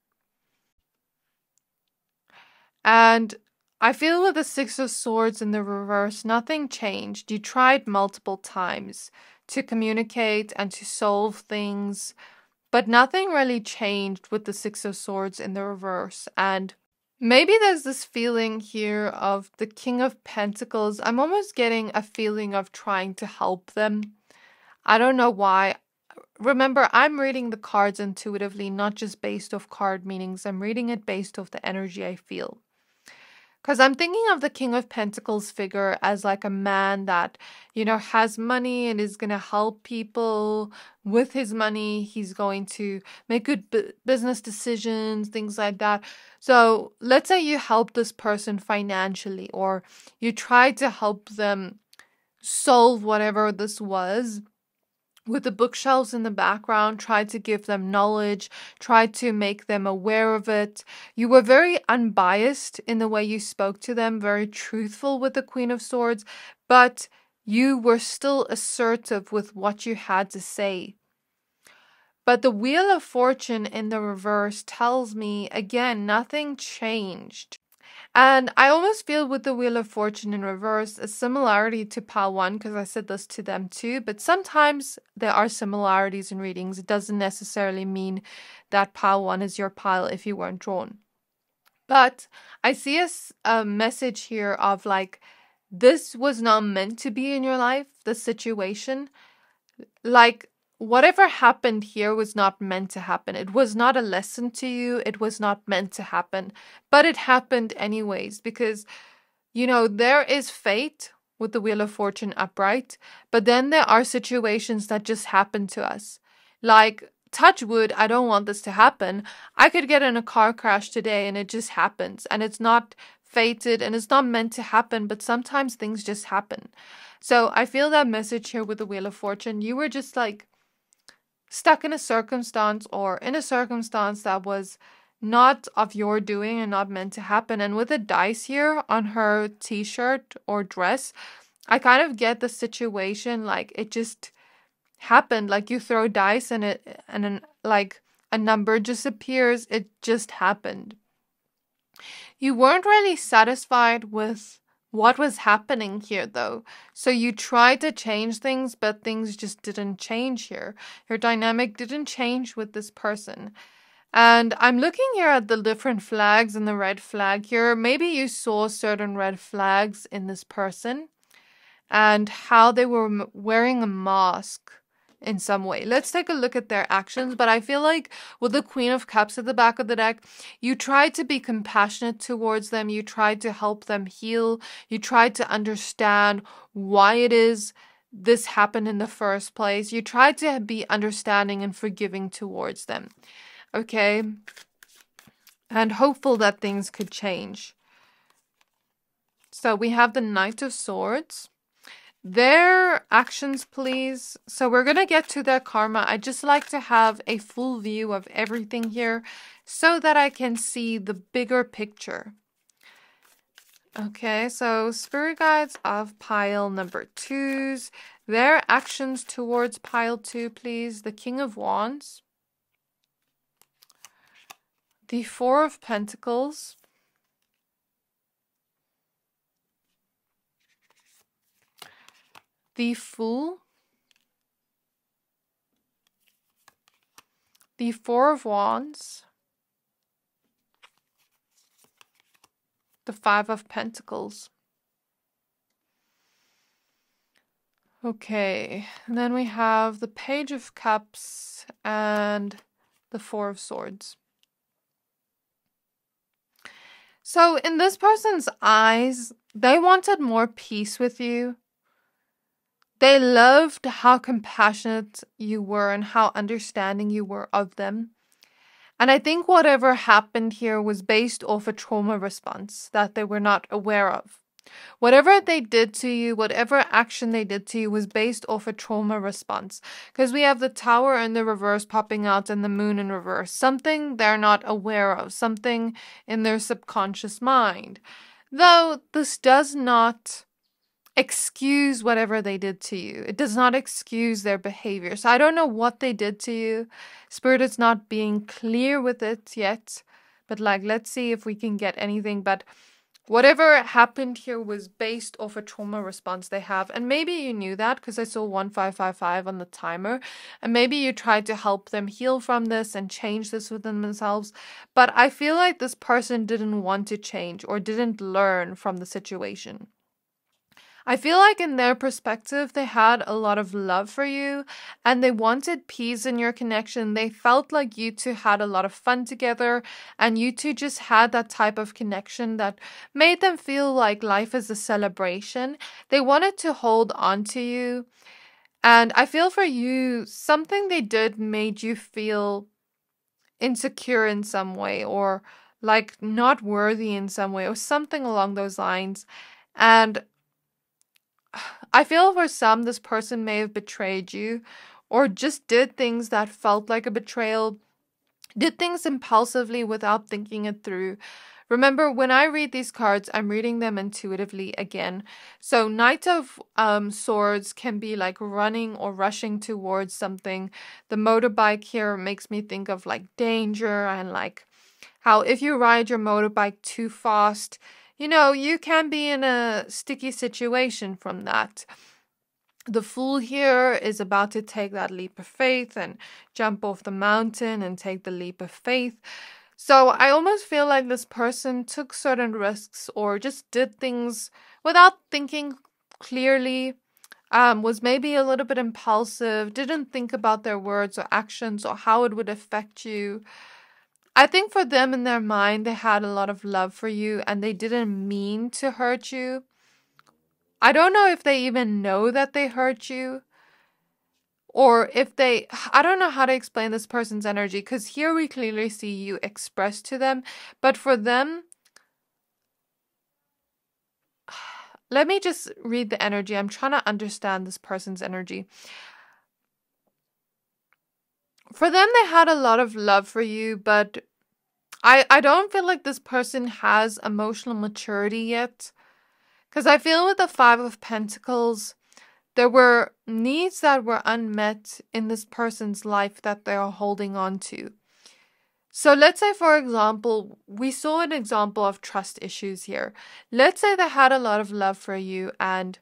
And I feel with the Six of Swords in the reverse, nothing changed. You tried multiple times to communicate and to solve things. But nothing really changed with the Six of Swords in the reverse. And maybe there's this feeling here of the King of Pentacles. I'm almost getting a feeling of trying to help them. I don't know why. Remember, I'm reading the cards intuitively, not just based off card meanings. I'm reading it based off the energy I feel. Because I'm thinking of the King of Pentacles figure as like a man that, you know, has money and is going to help people with his money. He's going to make good business decisions, things like that. So let's say you help this person financially or you try to help them solve whatever this was with the bookshelves in the background, tried to give them knowledge, tried to make them aware of it. You were very unbiased in the way you spoke to them, very truthful with the Queen of Swords, but you were still assertive with what you had to say. But the Wheel of Fortune in the reverse tells me again, nothing changed. And I almost feel with the Wheel of Fortune in reverse a similarity to pile one because I said this to them too. But sometimes there are similarities in readings. It doesn't necessarily mean that pile one is your pile if you weren't drawn. But I see a, a message here of like, this was not meant to be in your life, the situation. Like, whatever happened here was not meant to happen. It was not a lesson to you. It was not meant to happen. But it happened anyways because, you know, there is fate with the Wheel of Fortune upright, but then there are situations that just happen to us. Like, touch wood, I don't want this to happen. I could get in a car crash today and it just happens. And it's not fated and it's not meant to happen, but sometimes things just happen. So I feel that message here with the Wheel of Fortune. You were just like stuck in a circumstance or in a circumstance that was not of your doing and not meant to happen. And with the dice here on her t shirt or dress, I kind of get the situation like it just happened. Like you throw dice and it, and then like a number just appears. It just happened. You weren't really satisfied with what was happening here though. So you tried to change things, but things just didn't change here. Your dynamic didn't change with this person. And I'm looking here at the different flags and the red flag here. Maybe you saw certain red flags in this person and how they were wearing a mask in some way. Let's take a look at their actions. But I feel like with the Queen of Cups at the back of the deck, you tried to be compassionate towards them. You tried to help them heal. You tried to understand why it is this happened in the first place. You tried to be understanding and forgiving towards them. Okay. And hopeful that things could change. So we have the Knight of Swords. Their actions, please. So we're going to get to their karma. I just like to have a full view of everything here so that I can see the bigger picture. Okay, so spirit guides of pile number twos. Their actions towards pile two, please. The King of Wands. The Four of Pentacles. The Fool. The Four of Wands. The Five of Pentacles. Okay, and then we have the Page of Cups and the Four of Swords. So, in this person's eyes, they wanted more peace with you. They loved how compassionate you were and how understanding you were of them. And I think whatever happened here was based off a trauma response that they were not aware of. Whatever they did to you, whatever action they did to you was based off a trauma response. Because we have the tower in the reverse popping out and the moon in reverse. Something they're not aware of, something in their subconscious mind. Though this does not excuse whatever they did to you. It does not excuse their behavior. So I don't know what they did to you. Spirit is not being clear with it yet. But like, let's see if we can get anything. But Whatever happened here was based off a trauma response they have. And maybe you knew that because I saw 1555 on the timer. And maybe you tried to help them heal from this and change this within themselves. But I feel like this person didn't want to change or didn't learn from the situation. I feel like in their perspective, they had a lot of love for you and they wanted peace in your connection. They felt like you two had a lot of fun together and you two just had that type of connection that made them feel like life is a celebration. They wanted to hold on to you. And I feel for you, something they did made you feel insecure in some way or like not worthy in some way or something along those lines. And I feel for some, this person may have betrayed you or just did things that felt like a betrayal, did things impulsively without thinking it through. Remember, when I read these cards, I'm reading them intuitively again. So, Knight of um, Swords can be like running or rushing towards something. The motorbike here makes me think of like danger and like how if you ride your motorbike too fast, you know, you can be in a sticky situation from that. The fool here is about to take that leap of faith and jump off the mountain and take the leap of faith. So I almost feel like this person took certain risks or just did things without thinking clearly, um, was maybe a little bit impulsive, didn't think about their words or actions or how it would affect you. I think for them in their mind, they had a lot of love for you and they didn't mean to hurt you. I don't know if they even know that they hurt you or if they, I don't know how to explain this person's energy because here we clearly see you express to them, but for them, [SIGHS] let me just read the energy. I'm trying to understand this person's energy. For them, they had a lot of love for you, but I, I don't feel like this person has emotional maturity yet. Because I feel with the Five of Pentacles, there were needs that were unmet in this person's life that they are holding on to. So let's say, for example, we saw an example of trust issues here. Let's say they had a lot of love for you and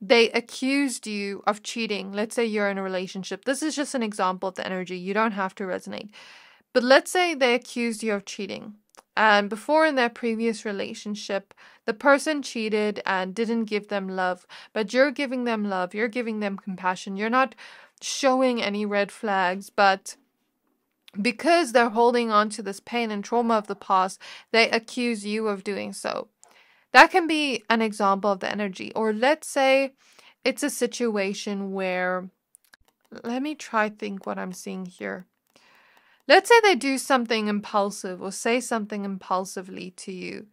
they accused you of cheating. Let's say you're in a relationship. This is just an example of the energy. You don't have to resonate. But let's say they accused you of cheating. And before in their previous relationship, the person cheated and didn't give them love, but you're giving them love, you're giving them compassion, you're not showing any red flags, but because they're holding on to this pain and trauma of the past, they accuse you of doing so. That can be an example of the energy. Or let's say it's a situation where, let me try think what I'm seeing here. Let's say they do something impulsive or say something impulsively to you,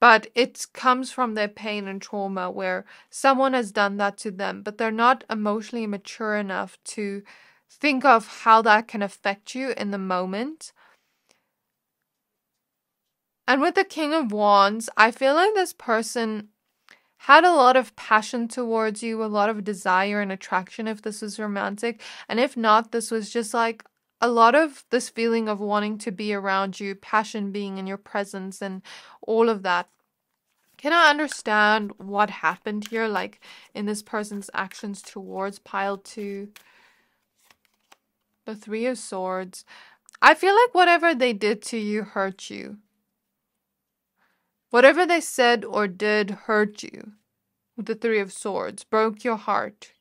but it comes from their pain and trauma where someone has done that to them, but they're not emotionally mature enough to think of how that can affect you in the moment. And with the King of Wands, I feel like this person had a lot of passion towards you, a lot of desire and attraction if this was romantic. And if not, this was just like a lot of this feeling of wanting to be around you, passion being in your presence, and all of that. Can I understand what happened here, like in this person's actions towards pile two? The Three of Swords. I feel like whatever they did to you hurt you. Whatever they said or did hurt you. The Three of Swords, broke your heart.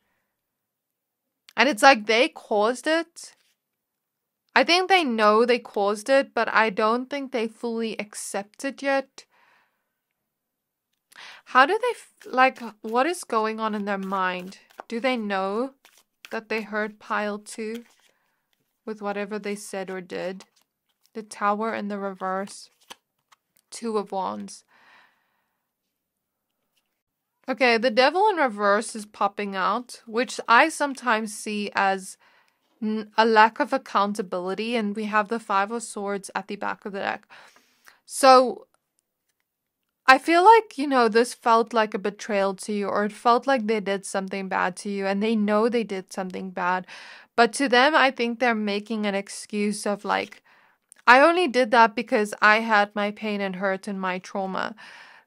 And it's like they caused it I think they know they caused it, but I don't think they fully accept it yet. How do they, like, what is going on in their mind? Do they know that they hurt Pile 2 with whatever they said or did? The Tower in the reverse. Two of Wands. Okay, the Devil in reverse is popping out, which I sometimes see as a lack of accountability, and we have the Five of Swords at the back of the deck. So I feel like, you know, this felt like a betrayal to you, or it felt like they did something bad to you, and they know they did something bad. But to them, I think they're making an excuse of like, I only did that because I had my pain and hurt and my trauma.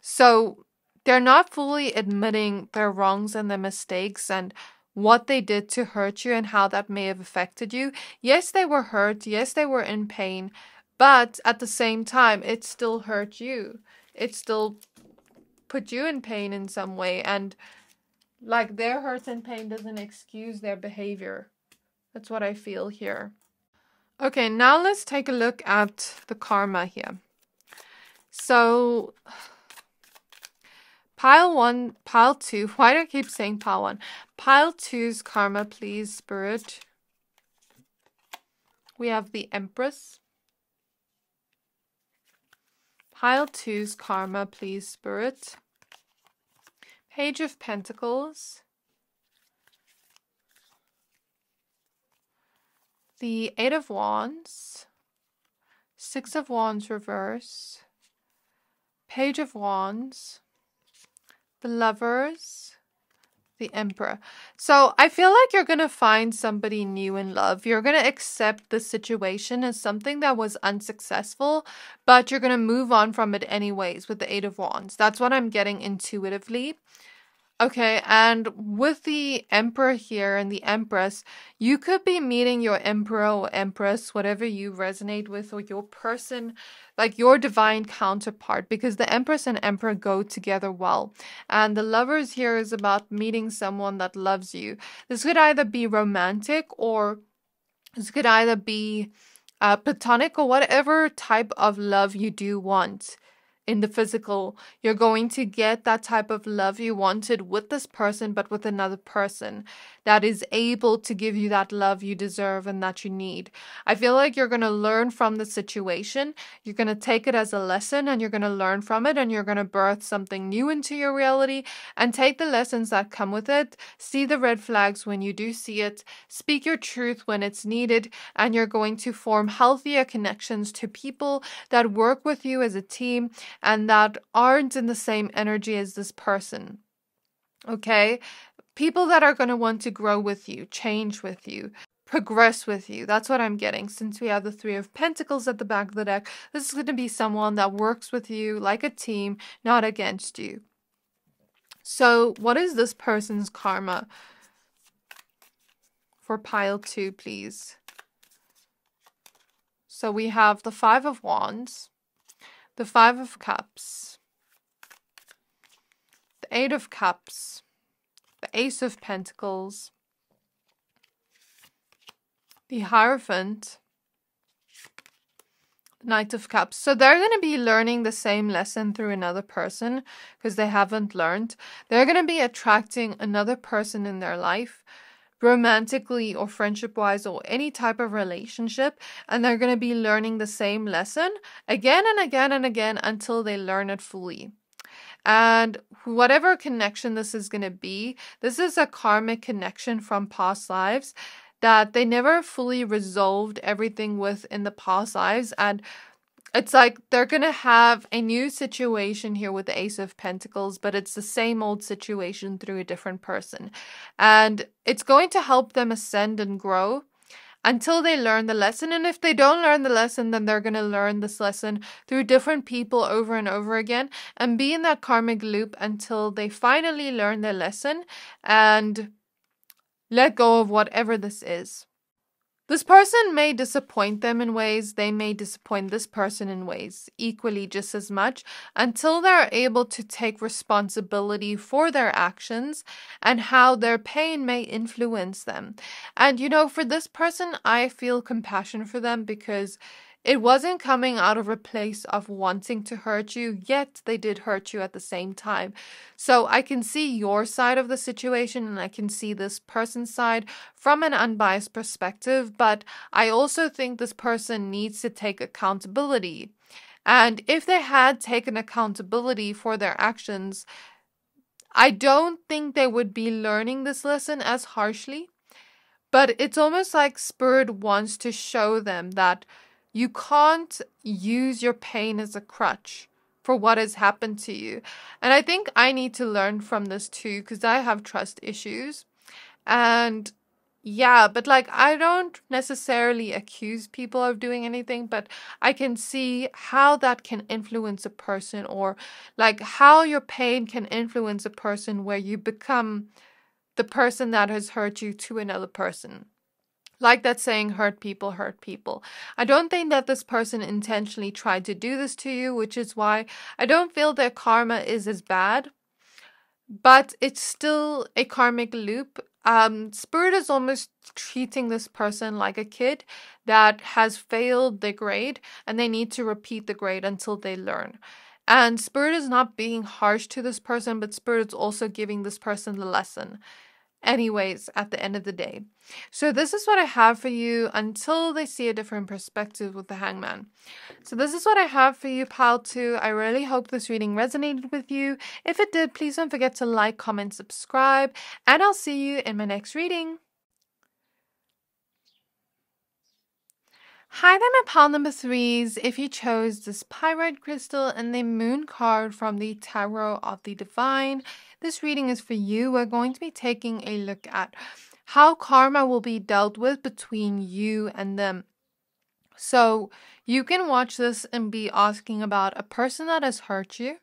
So they're not fully admitting their wrongs and their mistakes and what they did to hurt you and how that may have affected you. Yes, they were hurt. Yes, they were in pain. But at the same time, it still hurt you. It still put you in pain in some way. And like their hurt and pain doesn't excuse their behavior. That's what I feel here. Okay, now let's take a look at the karma here. So Pile one, pile two. [LAUGHS] Why do I keep saying pile one? Pile two's karma, please, spirit. We have the Empress. Pile two's karma, please, spirit. Page of Pentacles. The Eight of Wands. Six of Wands reverse. Page of Wands the lovers, the emperor. So I feel like you're going to find somebody new in love. You're going to accept the situation as something that was unsuccessful, but you're going to move on from it anyways with the Eight of Wands. That's what I'm getting intuitively. Okay, and with the Emperor here and the Empress, you could be meeting your Emperor or Empress, whatever you resonate with, or your person, like your divine counterpart, because the Empress and Emperor go together well. And the Lovers here is about meeting someone that loves you. This could either be romantic or this could either be uh, platonic or whatever type of love you do want in the physical. You're going to get that type of love you wanted with this person, but with another person that is able to give you that love you deserve and that you need. I feel like you're going to learn from the situation. You're going to take it as a lesson and you're going to learn from it and you're going to birth something new into your reality and take the lessons that come with it. See the red flags when you do see it. Speak your truth when it's needed. And you're going to form healthier connections to people that work with you as a team and that aren't in the same energy as this person. Okay? People that are going to want to grow with you, change with you, progress with you. That's what I'm getting. Since we have the Three of Pentacles at the back of the deck, this is going to be someone that works with you like a team, not against you. So, what is this person's karma? For pile two, please. So we have the Five of Wands, the Five of Cups, the Eight of Cups, Ace of Pentacles, the Hierophant, Knight of Cups. So they're going to be learning the same lesson through another person because they haven't learned. They're going to be attracting another person in their life romantically or friendship wise or any type of relationship and they're going to be learning the same lesson again and again and again until they learn it fully. And whatever connection this is going to be, this is a karmic connection from past lives that they never fully resolved everything with in the past lives. And it's like they're going to have a new situation here with the Ace of Pentacles, but it's the same old situation through a different person. And it's going to help them ascend and grow until they learn the lesson. And if they don't learn the lesson, then they're going to learn this lesson through different people over and over again and be in that karmic loop until they finally learn their lesson and let go of whatever this is. This person may disappoint them in ways, they may disappoint this person in ways equally just as much until they're able to take responsibility for their actions and how their pain may influence them. And you know, for this person, I feel compassion for them because it wasn't coming out of a place of wanting to hurt you, yet they did hurt you at the same time. So I can see your side of the situation and I can see this person's side from an unbiased perspective, but I also think this person needs to take accountability. And if they had taken accountability for their actions, I don't think they would be learning this lesson as harshly. But it's almost like Spirit wants to show them that you can't use your pain as a crutch for what has happened to you. And I think I need to learn from this too because I have trust issues. And yeah, but like I don't necessarily accuse people of doing anything, but I can see how that can influence a person or like how your pain can influence a person where you become the person that has hurt you to another person. Like that saying, hurt people hurt people. I don't think that this person intentionally tried to do this to you, which is why I don't feel their karma is as bad. But it's still a karmic loop. Um, Spirit is almost treating this person like a kid that has failed the grade and they need to repeat the grade until they learn. And Spirit is not being harsh to this person, but Spirit is also giving this person the lesson anyways at the end of the day. So this is what I have for you until they see a different perspective with the hangman. So this is what I have for you, pile 2. I really hope this reading resonated with you. If it did, please don't forget to like, comment, subscribe, and I'll see you in my next reading. Hi there, my pile number threes. If you chose this pyrite crystal and the moon card from the Tarot of the Divine, this reading is for you. We're going to be taking a look at how karma will be dealt with between you and them. So you can watch this and be asking about a person that has hurt you,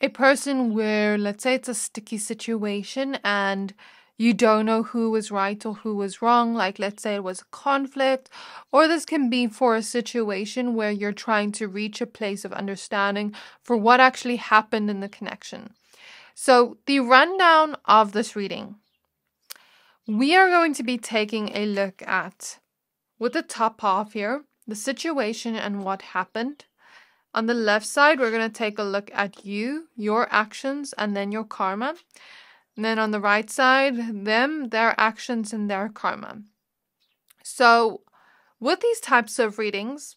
a person where, let's say, it's a sticky situation and you don't know who was right or who was wrong, like let's say it was a conflict, or this can be for a situation where you're trying to reach a place of understanding for what actually happened in the connection. So, the rundown of this reading we are going to be taking a look at, with the top half here, the situation and what happened. On the left side, we're going to take a look at you, your actions, and then your karma. And then on the right side, them, their actions, and their karma. So, with these types of readings,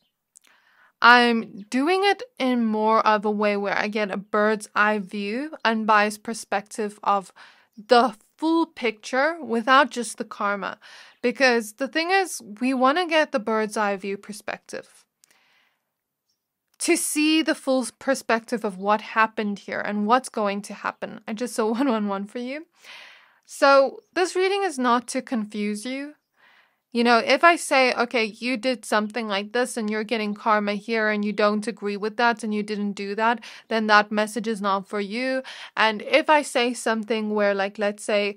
I'm doing it in more of a way where I get a bird's eye view, unbiased perspective of the full picture without just the karma. Because the thing is, we want to get the bird's eye view perspective to see the full perspective of what happened here and what's going to happen. I just saw [LAUGHS] 111 for you. So, this reading is not to confuse you. You know, if I say, okay, you did something like this and you're getting karma here and you don't agree with that and you didn't do that, then that message is not for you. And if I say something where, like, let's say,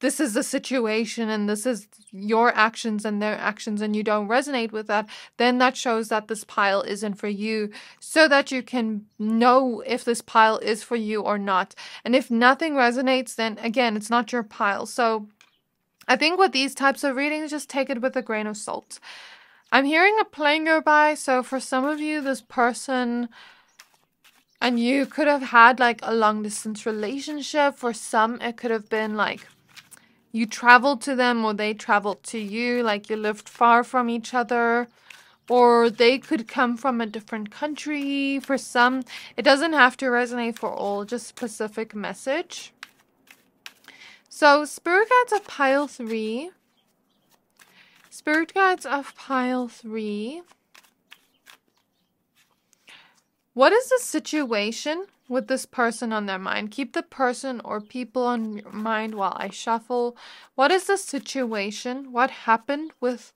this is the situation and this is your actions and their actions and you don't resonate with that, then that shows that this pile isn't for you so that you can know if this pile is for you or not. And if nothing resonates, then again, it's not your pile. So I think with these types of readings, just take it with a grain of salt. I'm hearing a plane go by, so for some of you, this person and you could have had like a long distance relationship. For some, it could have been like you traveled to them or they traveled to you, like you lived far from each other, or they could come from a different country. For some, it doesn't have to resonate for all, just specific message. So, Spirit Guides of Pile 3. Spirit Guides of Pile 3. What is the situation with this person on their mind. Keep the person or people on your mind while I shuffle. What is the situation? What happened with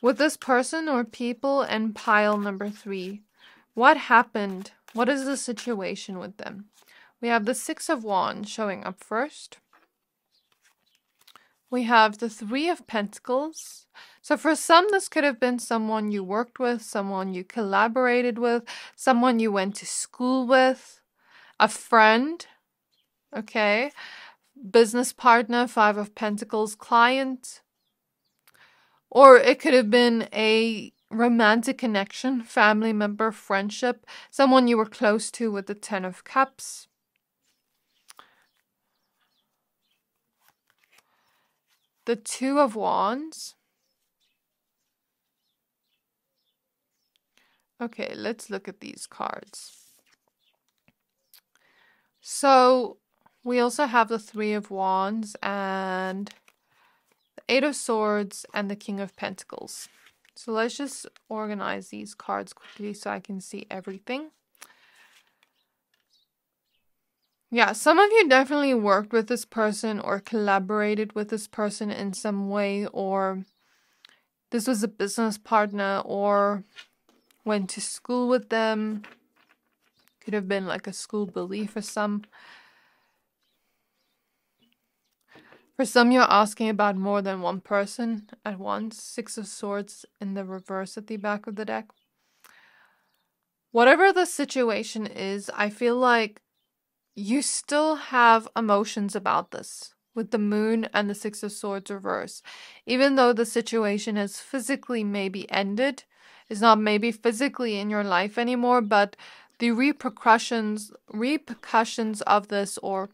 with this person or people and pile number 3? What happened? What is the situation with them? We have the 6 of wands showing up first. We have the Three of Pentacles. So for some, this could have been someone you worked with, someone you collaborated with, someone you went to school with a friend, okay, business partner, Five of Pentacles, client, or it could have been a romantic connection, family member, friendship, someone you were close to with the Ten of Cups. The Two of Wands. Okay, let's look at these cards. So we also have the Three of Wands and the Eight of Swords and the King of Pentacles. So let's just organize these cards quickly so I can see everything. Yeah, some of you definitely worked with this person or collaborated with this person in some way, or this was a business partner, or went to school with them, could have been like a school bully for some. For some, you're asking about more than one person at once. Six of Swords in the reverse at the back of the deck. Whatever the situation is, I feel like you still have emotions about this with the moon and the six of swords reverse even though the situation has physically maybe ended is not maybe physically in your life anymore but the repercussions repercussions of this or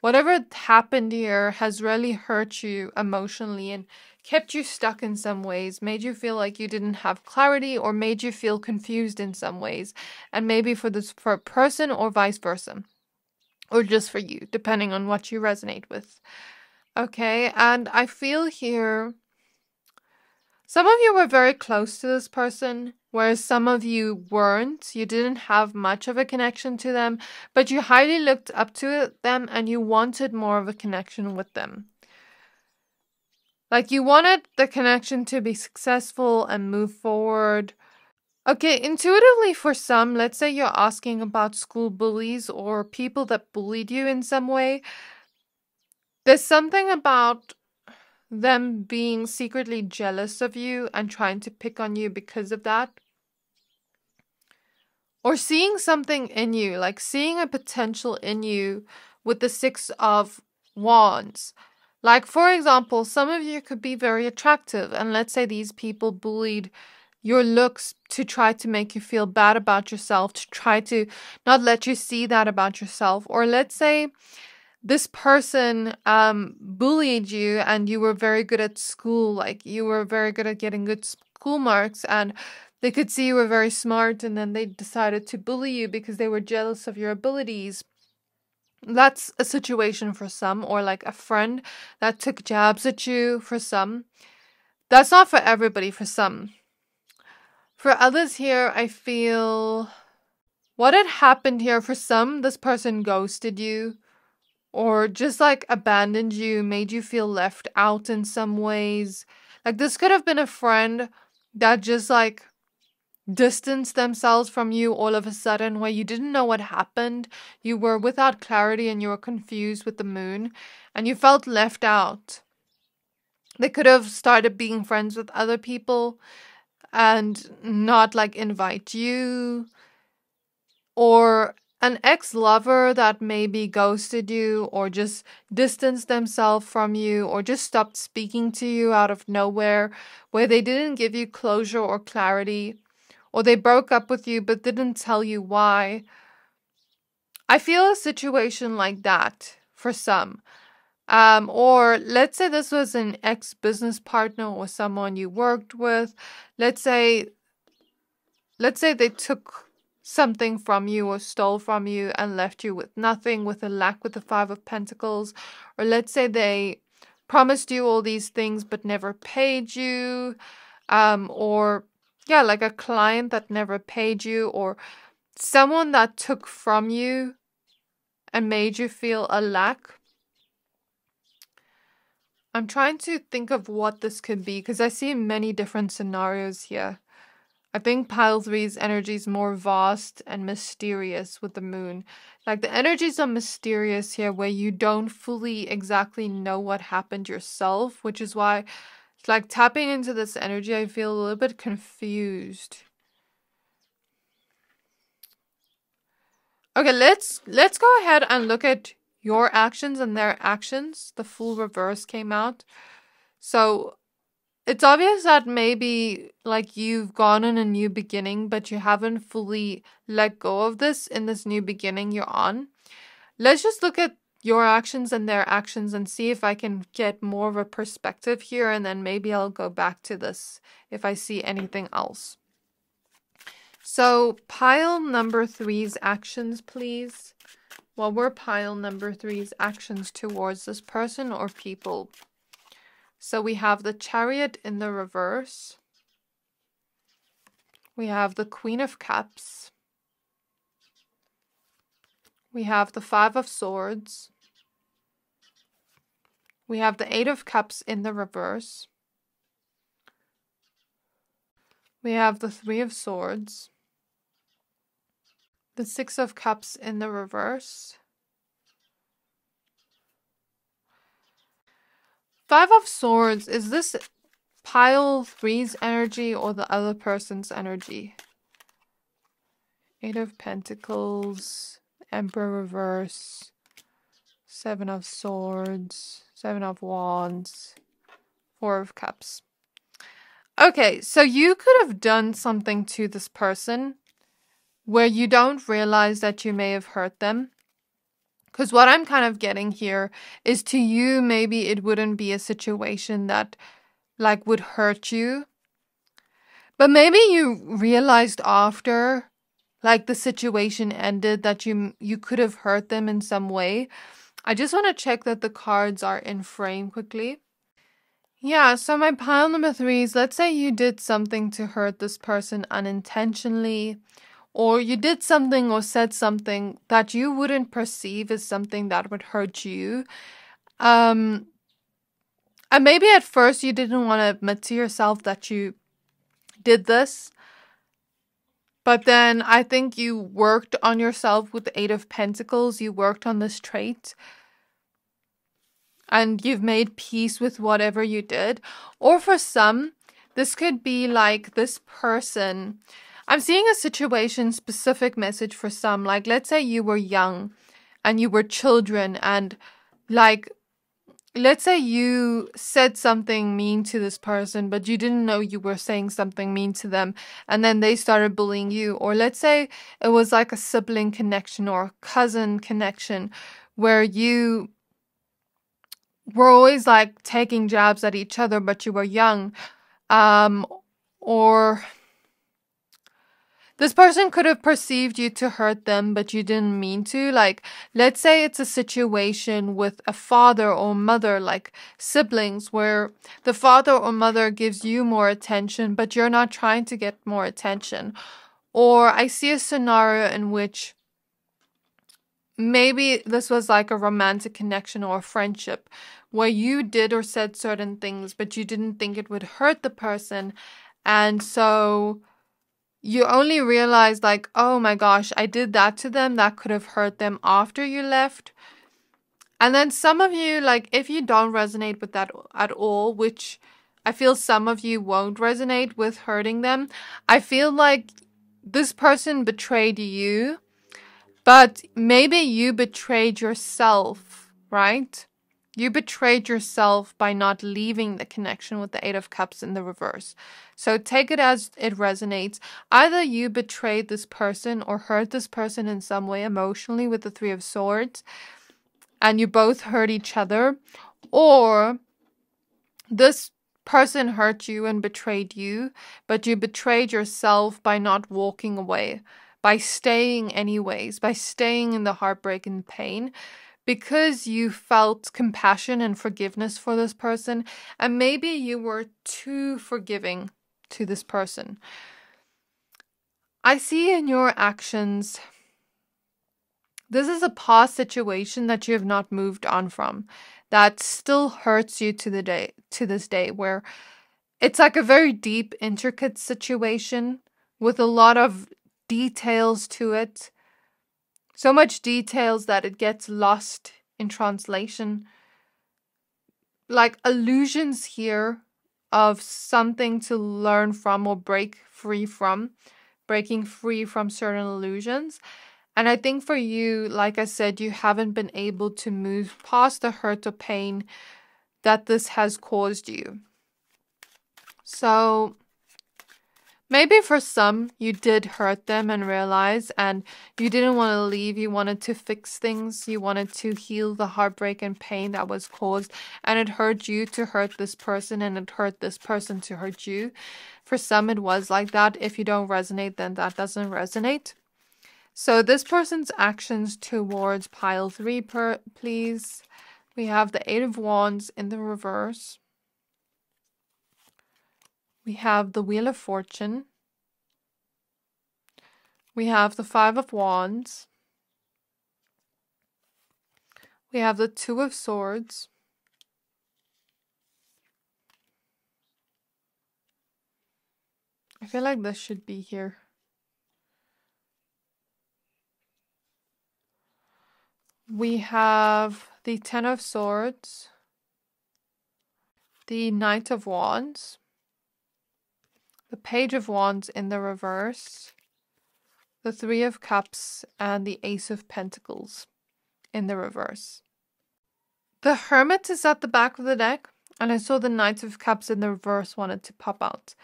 whatever happened here has really hurt you emotionally and kept you stuck in some ways, made you feel like you didn't have clarity or made you feel confused in some ways, and maybe for this for person or vice versa. Or just for you, depending on what you resonate with. Okay, and I feel here some of you were very close to this person whereas some of you weren't. You didn't have much of a connection to them, but you highly looked up to them and you wanted more of a connection with them. Like you wanted the connection to be successful and move forward. Okay, intuitively, for some, let's say you're asking about school bullies or people that bullied you in some way, there's something about them being secretly jealous of you and trying to pick on you because of that. Or seeing something in you, like seeing a potential in you with the Six of Wands. Like, for example, some of you could be very attractive, and let's say these people bullied your looks to try to make you feel bad about yourself, to try to not let you see that about yourself. Or let's say this person um, bullied you and you were very good at school, like you were very good at getting good school marks, and they could see you were very smart, and then they decided to bully you because they were jealous of your abilities. That's a situation for some, or like a friend that took jabs at you for some. That's not for everybody, for some. For others here, I feel what had happened here for some, this person ghosted you or just like abandoned you, made you feel left out in some ways. Like this could have been a friend that just like distanced themselves from you all of a sudden where you didn't know what happened. You were without clarity and you were confused with the moon and you felt left out. They could have started being friends with other people and not like invite you or an ex lover that maybe ghosted you or just distanced themselves from you or just stopped speaking to you out of nowhere, where they didn't give you closure or clarity, or they broke up with you but didn't tell you why. I feel a situation like that for some. Um, or let's say this was an ex business partner or someone you worked with. Let's say, let's say they took something from you or stole from you and left you with nothing, with a lack with the Five of Pentacles. Or let's say they promised you all these things but never paid you. Um, or yeah, like a client that never paid you, or someone that took from you and made you feel a lack. I'm trying to think of what this could be because I see many different scenarios here. I think pile three's energy is more vast and mysterious with the moon. Like the energies are mysterious here where you don't fully exactly know what happened yourself, which is why like tapping into this energy I feel a little bit confused. Okay, let's let's go ahead and look at your actions and their actions. The Fool reverse came out. So it's obvious that maybe like you've gone on a new beginning, but you haven't fully let go of this in this new beginning you're on. Let's just look at your actions and their actions and see if I can get more of a perspective here, and then maybe I'll go back to this if I see anything else. So, pile number three's actions, please. What were pile number three's actions towards this person or people? So we have the chariot in the reverse. We have the Queen of Cups. We have the Five of Swords. We have the Eight of Cups in the reverse. We have the Three of Swords the Six of Cups in the reverse. Five of Swords, is this pile three's energy or the other person's energy? Eight of Pentacles, Emperor reverse, Seven of Swords, Seven of Wands, Four of Cups. Okay, so you could have done something to this person where you don't realize that you may have hurt them. Because what I'm kind of getting here is to you, maybe it wouldn't be a situation that like would hurt you. But maybe you realized after like the situation ended that you you could have hurt them in some way. I just want to check that the cards are in frame quickly. Yeah, so my pile number three is let's say you did something to hurt this person unintentionally or you did something or said something that you wouldn't perceive as something that would hurt you. Um, and maybe at first you didn't want to admit to yourself that you did this. But then I think you worked on yourself with the Eight of Pentacles. You worked on this trait. And you've made peace with whatever you did. Or for some, this could be like this person I'm seeing a situation specific message for some. Like, let's say you were young and you were children, and like let's say you said something mean to this person, but you didn't know you were saying something mean to them, and then they started bullying you. Or let's say it was like a sibling connection or a cousin connection where you were always like taking jabs at each other, but you were young. Um, or this person could have perceived you to hurt them, but you didn't mean to. Like, let's say it's a situation with a father or mother, like siblings, where the father or mother gives you more attention, but you're not trying to get more attention. Or I see a scenario in which maybe this was like a romantic connection or a friendship where you did or said certain things, but you didn't think it would hurt the person. And so you only realize like oh my gosh i did that to them that could have hurt them after you left. And then some of you like if you don't resonate with that at all which i feel some of you won't resonate with hurting them i feel like this person betrayed you but maybe you betrayed yourself right you betrayed yourself by not leaving the connection with the Eight of Cups in the reverse. So take it as it resonates. Either you betrayed this person or hurt this person in some way emotionally with the Three of Swords, and you both hurt each other, or this person hurt you and betrayed you, but you betrayed yourself by not walking away, by staying anyways, by staying in the heartbreak and pain because you felt compassion and forgiveness for this person, and maybe you were too forgiving to this person. I see in your actions, this is a past situation that you have not moved on from, that still hurts you to the day to this day, where it's like a very deep, intricate situation with a lot of details to it so much details that it gets lost in translation. Like allusions here of something to learn from or break free from, breaking free from certain illusions. And I think for you, like I said, you haven't been able to move past the hurt or pain that this has caused you. So Maybe for some, you did hurt them and realize, and you didn't want to leave. You wanted to fix things. You wanted to heal the heartbreak and pain that was caused. And it hurt you to hurt this person, and it hurt this person to hurt you. For some, it was like that. If you don't resonate, then that doesn't resonate. So, this person's actions towards pile three, per, please. We have the Eight of Wands in the reverse. We have the Wheel of Fortune. We have the Five of Wands. We have the Two of Swords. I feel like this should be here. We have the Ten of Swords, the Knight of Wands, the Page of Wands in the reverse, the Three of Cups, and the Ace of Pentacles in the reverse. The Hermit is at the back of the deck, and I saw the Knight of Cups in the reverse wanted to pop out.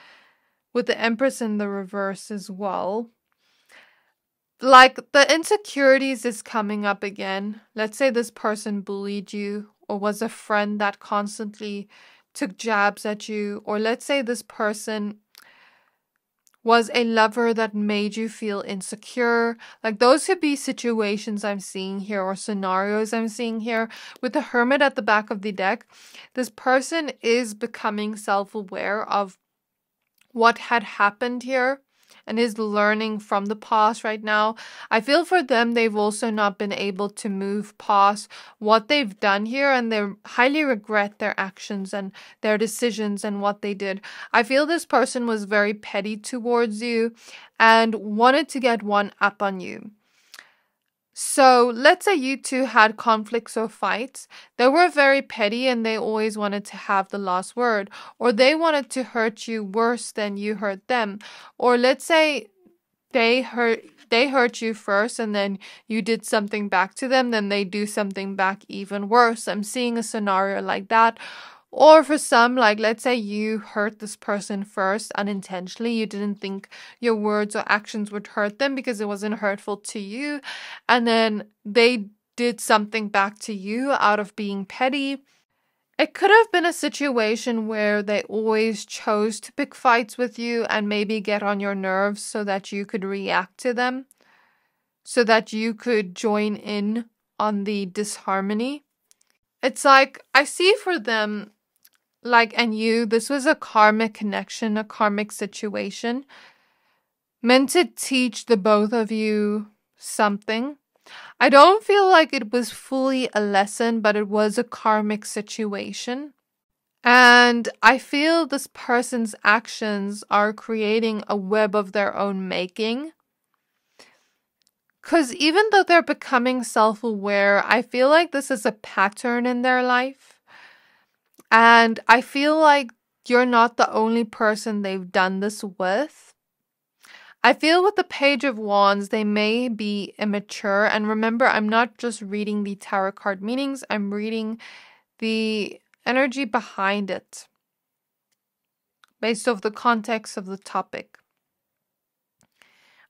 With the Empress in the reverse as well. Like the insecurities is coming up again. Let's say this person bullied you or was a friend that constantly took jabs at you, or let's say this person was a lover that made you feel insecure. Like those could be situations I'm seeing here or scenarios I'm seeing here. With the hermit at the back of the deck, this person is becoming self aware of what had happened here and is learning from the past right now. I feel for them, they've also not been able to move past what they've done here and they highly regret their actions and their decisions and what they did. I feel this person was very petty towards you and wanted to get one up on you. So let's say you two had conflicts or fights. They were very petty and they always wanted to have the last word, or they wanted to hurt you worse than you hurt them. Or let's say they hurt they hurt you first and then you did something back to them, then they do something back even worse. I'm seeing a scenario like that. Or for some, like let's say you hurt this person first unintentionally, you didn't think your words or actions would hurt them because it wasn't hurtful to you, and then they did something back to you out of being petty. It could have been a situation where they always chose to pick fights with you and maybe get on your nerves so that you could react to them, so that you could join in on the disharmony. It's like I see for them, like, and you, this was a karmic connection, a karmic situation meant to teach the both of you something I don't feel like it was fully a lesson, but it was a karmic situation. And I feel this person's actions are creating a web of their own making. Because even though they're becoming self aware, I feel like this is a pattern in their life. And I feel like you're not the only person they've done this with. I feel with the Page of Wands, they may be immature. And remember, I'm not just reading the tarot card meanings, I'm reading the energy behind it based off the context of the topic.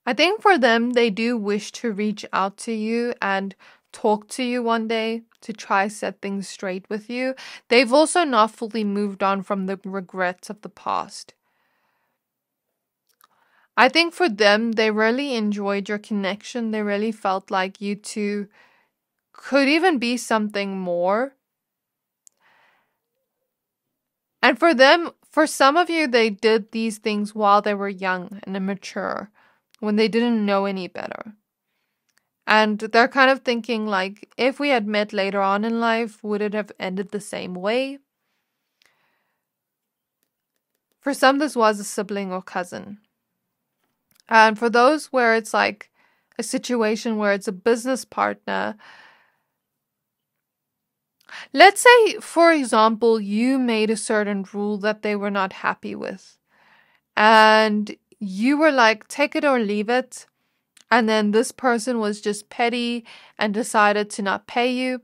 I think for them, they do wish to reach out to you and talk to you one day to try set things straight with you. They've also not fully moved on from the regrets of the past. I think for them, they really enjoyed your connection. They really felt like you two could even be something more. And for them, for some of you, they did these things while they were young and immature, when they didn't know any better. And they're kind of thinking, like, if we had met later on in life, would it have ended the same way? For some, this was a sibling or cousin. And for those where it's like a situation where it's a business partner, let's say, for example, you made a certain rule that they were not happy with, and you were like, take it or leave it. And then this person was just petty and decided to not pay you.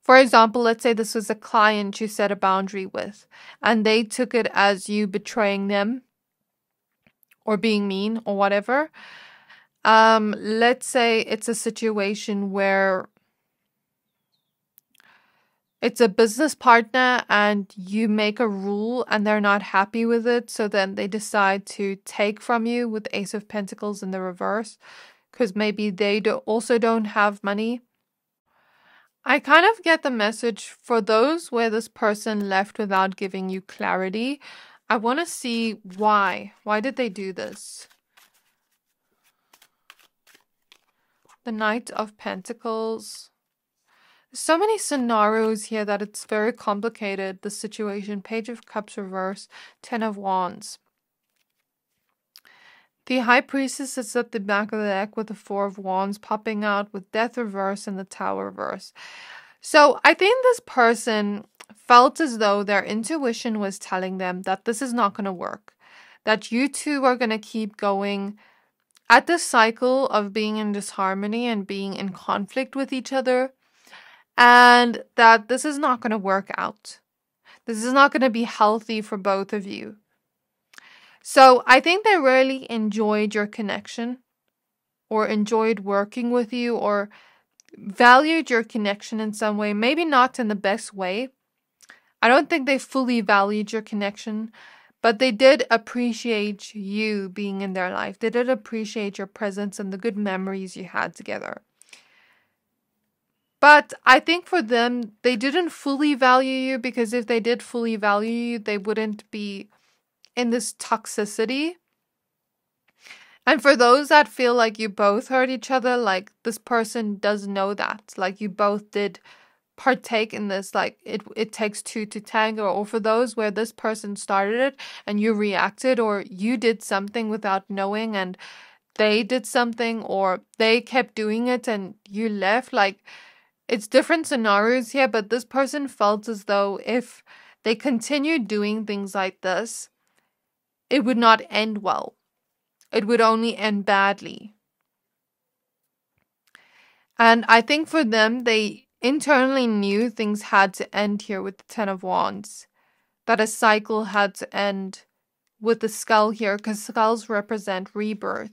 For example, let's say this was a client you set a boundary with, and they took it as you betraying them or being mean or whatever. Um, let's say it's a situation where it's a business partner and you make a rule and they're not happy with it. So then they decide to take from you with Ace of Pentacles in the reverse because maybe they do also don't have money. I kind of get the message for those where this person left without giving you clarity. I want to see why. Why did they do this? The Knight of Pentacles. So many scenarios here that it's very complicated, the situation. Page of Cups reverse, Ten of Wands. The High Priestess is at the back of the deck with the Four of Wands popping out with Death reverse and the Tower reverse. So I think this person felt as though their intuition was telling them that this is not going to work, that you two are going to keep going at this cycle of being in disharmony and being in conflict with each other, and that this is not going to work out. This is not going to be healthy for both of you. So I think they really enjoyed your connection or enjoyed working with you or valued your connection in some way, maybe not in the best way, I don't think they fully valued your connection, but they did appreciate you being in their life. They did appreciate your presence and the good memories you had together. But I think for them, they didn't fully value you because if they did fully value you, they wouldn't be in this toxicity. And for those that feel like you both hurt each other, like this person does know that. Like you both did partake in this like it it takes two to tango or for those where this person started it and you reacted or you did something without knowing and they did something or they kept doing it and you left like it's different scenarios here but this person felt as though if they continued doing things like this it would not end well it would only end badly. And I think for them, they internally knew things had to end here with the Ten of Wands, that a cycle had to end with the skull here, because skulls represent rebirth.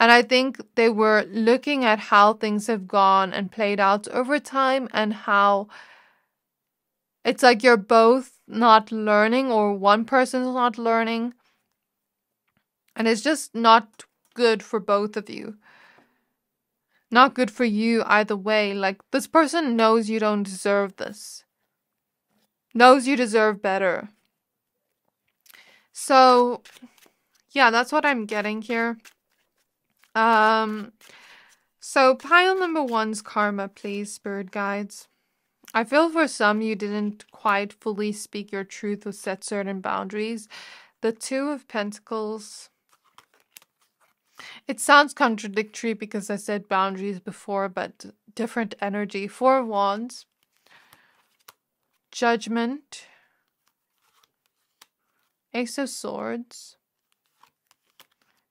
And I think they were looking at how things have gone and played out over time and how it's like you're both not learning or one person's not learning. And it's just not good for both of you. Not good for you either way. Like, this person knows you don't deserve this, knows you deserve better. So, yeah, that's what I'm getting here. Um, so pile number one's karma, please, spirit guides. I feel for some you didn't quite fully speak your truth or set certain boundaries. The Two of Pentacles. It sounds contradictory because I said boundaries before, but different energy. Four of Wands. Judgment. Ace of Swords.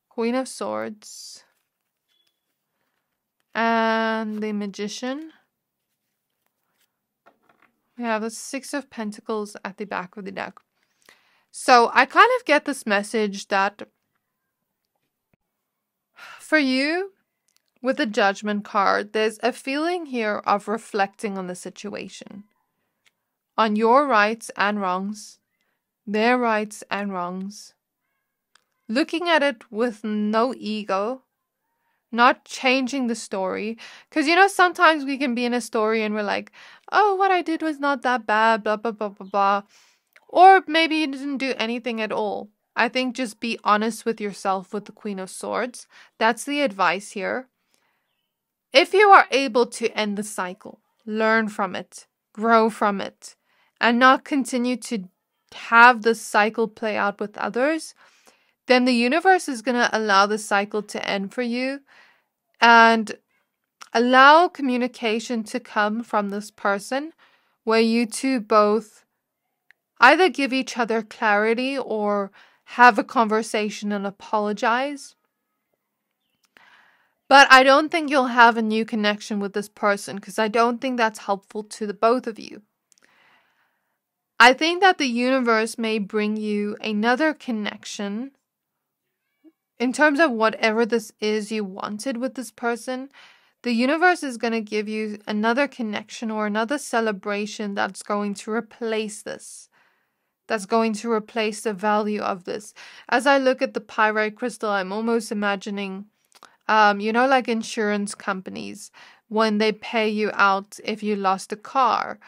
Queen of Swords. And the Magician. We have the Six of Pentacles at the back of the deck. So I kind of get this message that for you, with the Judgment card, there's a feeling here of reflecting on the situation, on your rights and wrongs, their rights and wrongs, looking at it with no ego, not changing the story. Because, you know, sometimes we can be in a story and we're like, oh, what I did was not that bad, blah, blah, blah, blah, blah. Or maybe you didn't do anything at all. I think just be honest with yourself with the Queen of Swords. That's the advice here. If you are able to end the cycle, learn from it, grow from it, and not continue to have the cycle play out with others, then the universe is going to allow the cycle to end for you and allow communication to come from this person where you two both either give each other clarity or have a conversation and apologize. But I don't think you'll have a new connection with this person because I don't think that's helpful to the both of you. I think that the universe may bring you another connection in terms of whatever this is you wanted with this person, the universe is going to give you another connection or another celebration that's going to replace this. That's going to replace the value of this. As I look at the pyrite crystal, I'm almost imagining, um, you know, like insurance companies when they pay you out if you lost a car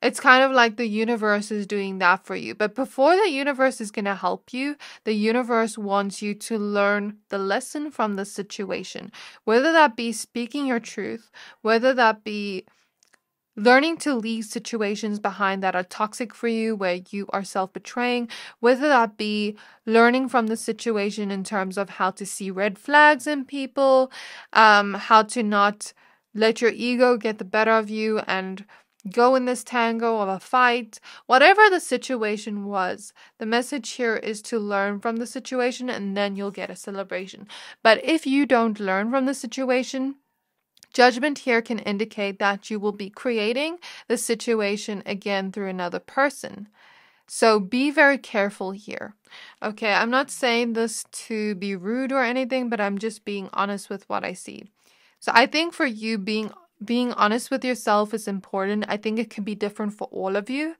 it's kind of like the universe is doing that for you. But before the universe is going to help you, the universe wants you to learn the lesson from the situation. Whether that be speaking your truth, whether that be learning to leave situations behind that are toxic for you, where you are self betraying, whether that be learning from the situation in terms of how to see red flags in people, um, how to not let your ego get the better of you and go in this tango of a fight, whatever the situation was. The message here is to learn from the situation and then you'll get a celebration. But if you don't learn from the situation, Judgment here can indicate that you will be creating the situation again through another person. So be very careful here. Okay, I'm not saying this to be rude or anything, but I'm just being honest with what I see. So I think for you being being honest with yourself is important. I think it can be different for all of you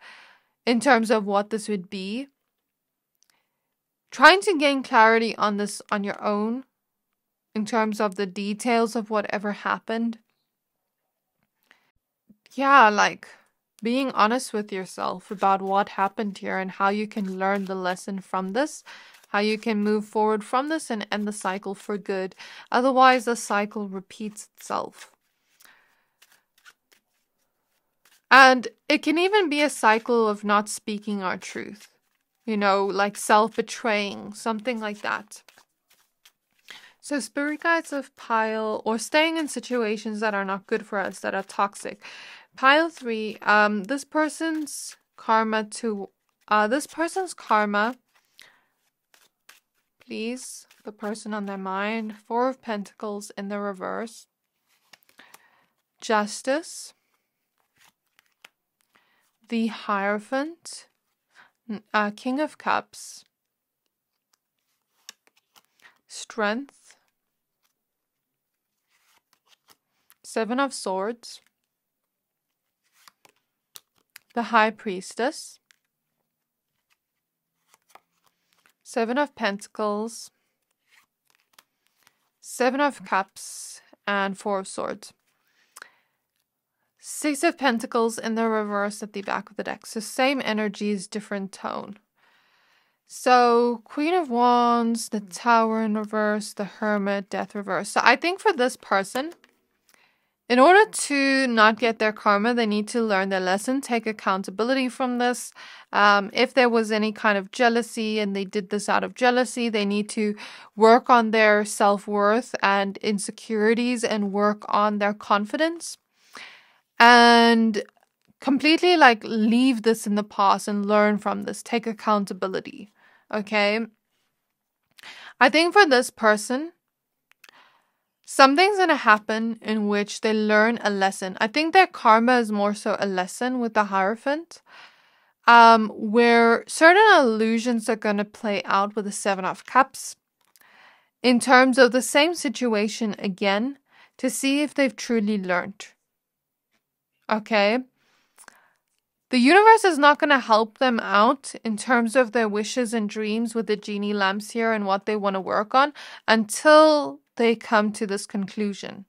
in terms of what this would be. Trying to gain clarity on this on your own in terms of the details of whatever happened. Yeah, like being honest with yourself about what happened here and how you can learn the lesson from this, how you can move forward from this and end the cycle for good. Otherwise, the cycle repeats itself. And it can even be a cycle of not speaking our truth, you know, like self betraying, something like that. So, spirit guides of pile or staying in situations that are not good for us, that are toxic. Pile three, um, this person's karma to, uh, this person's karma, please. The person on their mind. Four of Pentacles in the reverse. Justice. The Hierophant. Uh, King of Cups. Strength. Seven of Swords. The High Priestess. Seven of Pentacles, Seven of Cups, and Four of Swords. Six of Pentacles in the reverse at the back of the deck. So same energies, different tone. So Queen of Wands, the Tower in reverse, the Hermit, Death reverse. So I think for this person, in order to not get their karma, they need to learn their lesson, take accountability from this. Um, if there was any kind of jealousy and they did this out of jealousy, they need to work on their self worth and insecurities and work on their confidence. And completely like leave this in the past and learn from this, take accountability. Okay. I think for this person, something's going to happen in which they learn a lesson. I think their karma is more so a lesson with the Hierophant, um, where certain illusions are going to play out with the Seven of Cups in terms of the same situation again to see if they've truly learned. Okay? The universe is not going to help them out in terms of their wishes and dreams with the genie lamps here and what they want to work on until they come to this conclusion.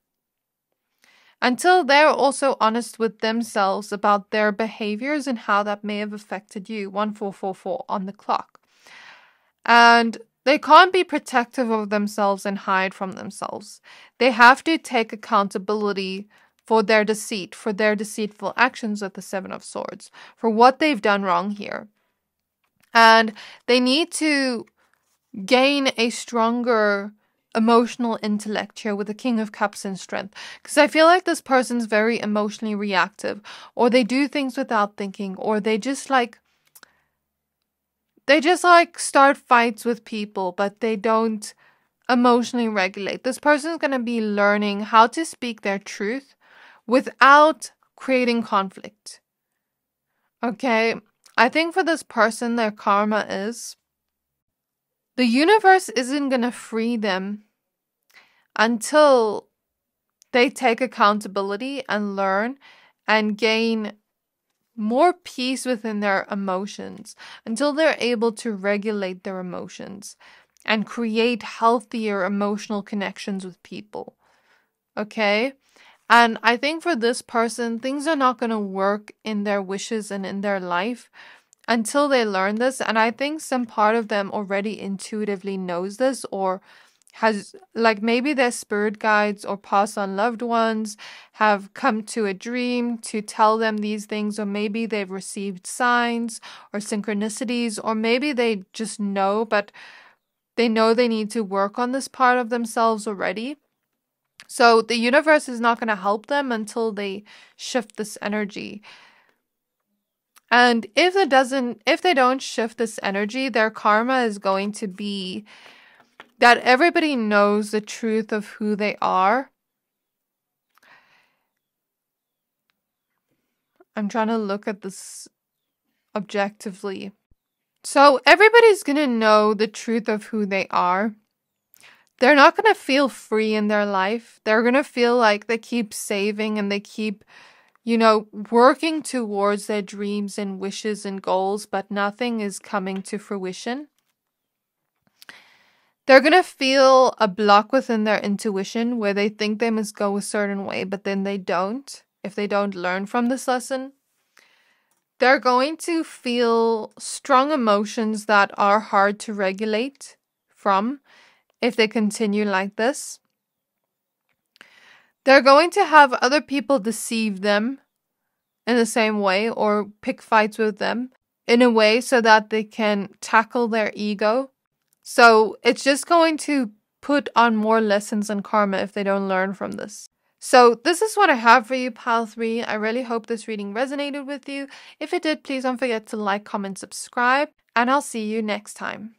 Until they're also honest with themselves about their behaviors and how that may have affected you. 1444 on the clock. And they can't be protective of themselves and hide from themselves. They have to take accountability for their deceit, for their deceitful actions with the Seven of Swords, for what they've done wrong here. And they need to gain a stronger emotional intellect here with the King of Cups and Strength. Because I feel like this person's very emotionally reactive, or they do things without thinking, or they just like. They just like start fights with people, but they don't emotionally regulate. This person's going to be learning how to speak their truth without creating conflict. Okay, I think for this person, their karma is the universe isn't going to free them until they take accountability and learn and gain more peace within their emotions, until they're able to regulate their emotions and create healthier emotional connections with people. Okay? And I think for this person, things are not going to work in their wishes and in their life until they learn this. And I think some part of them already intuitively knows this or has like maybe their spirit guides or past on loved ones have come to a dream to tell them these things or maybe they've received signs or synchronicities or maybe they just know but they know they need to work on this part of themselves already so the universe is not going to help them until they shift this energy and if it doesn't, if they don't shift this energy, their karma is going to be that everybody knows the truth of who they are. I'm trying to look at this objectively. So everybody's going to know the truth of who they are. They're not going to feel free in their life. They're going to feel like they keep saving and they keep you know, working towards their dreams and wishes and goals, but nothing is coming to fruition. They're going to feel a block within their intuition where they think they must go a certain way, but then they don't if they don't learn from this lesson. They're going to feel strong emotions that are hard to regulate from if they continue like this. They're going to have other people deceive them in the same way or pick fights with them in a way so that they can tackle their ego. So it's just going to put on more lessons in karma if they don't learn from this. So this is what I have for you, Pile 3. I really hope this reading resonated with you. If it did, please don't forget to like, comment, subscribe, and I'll see you next time.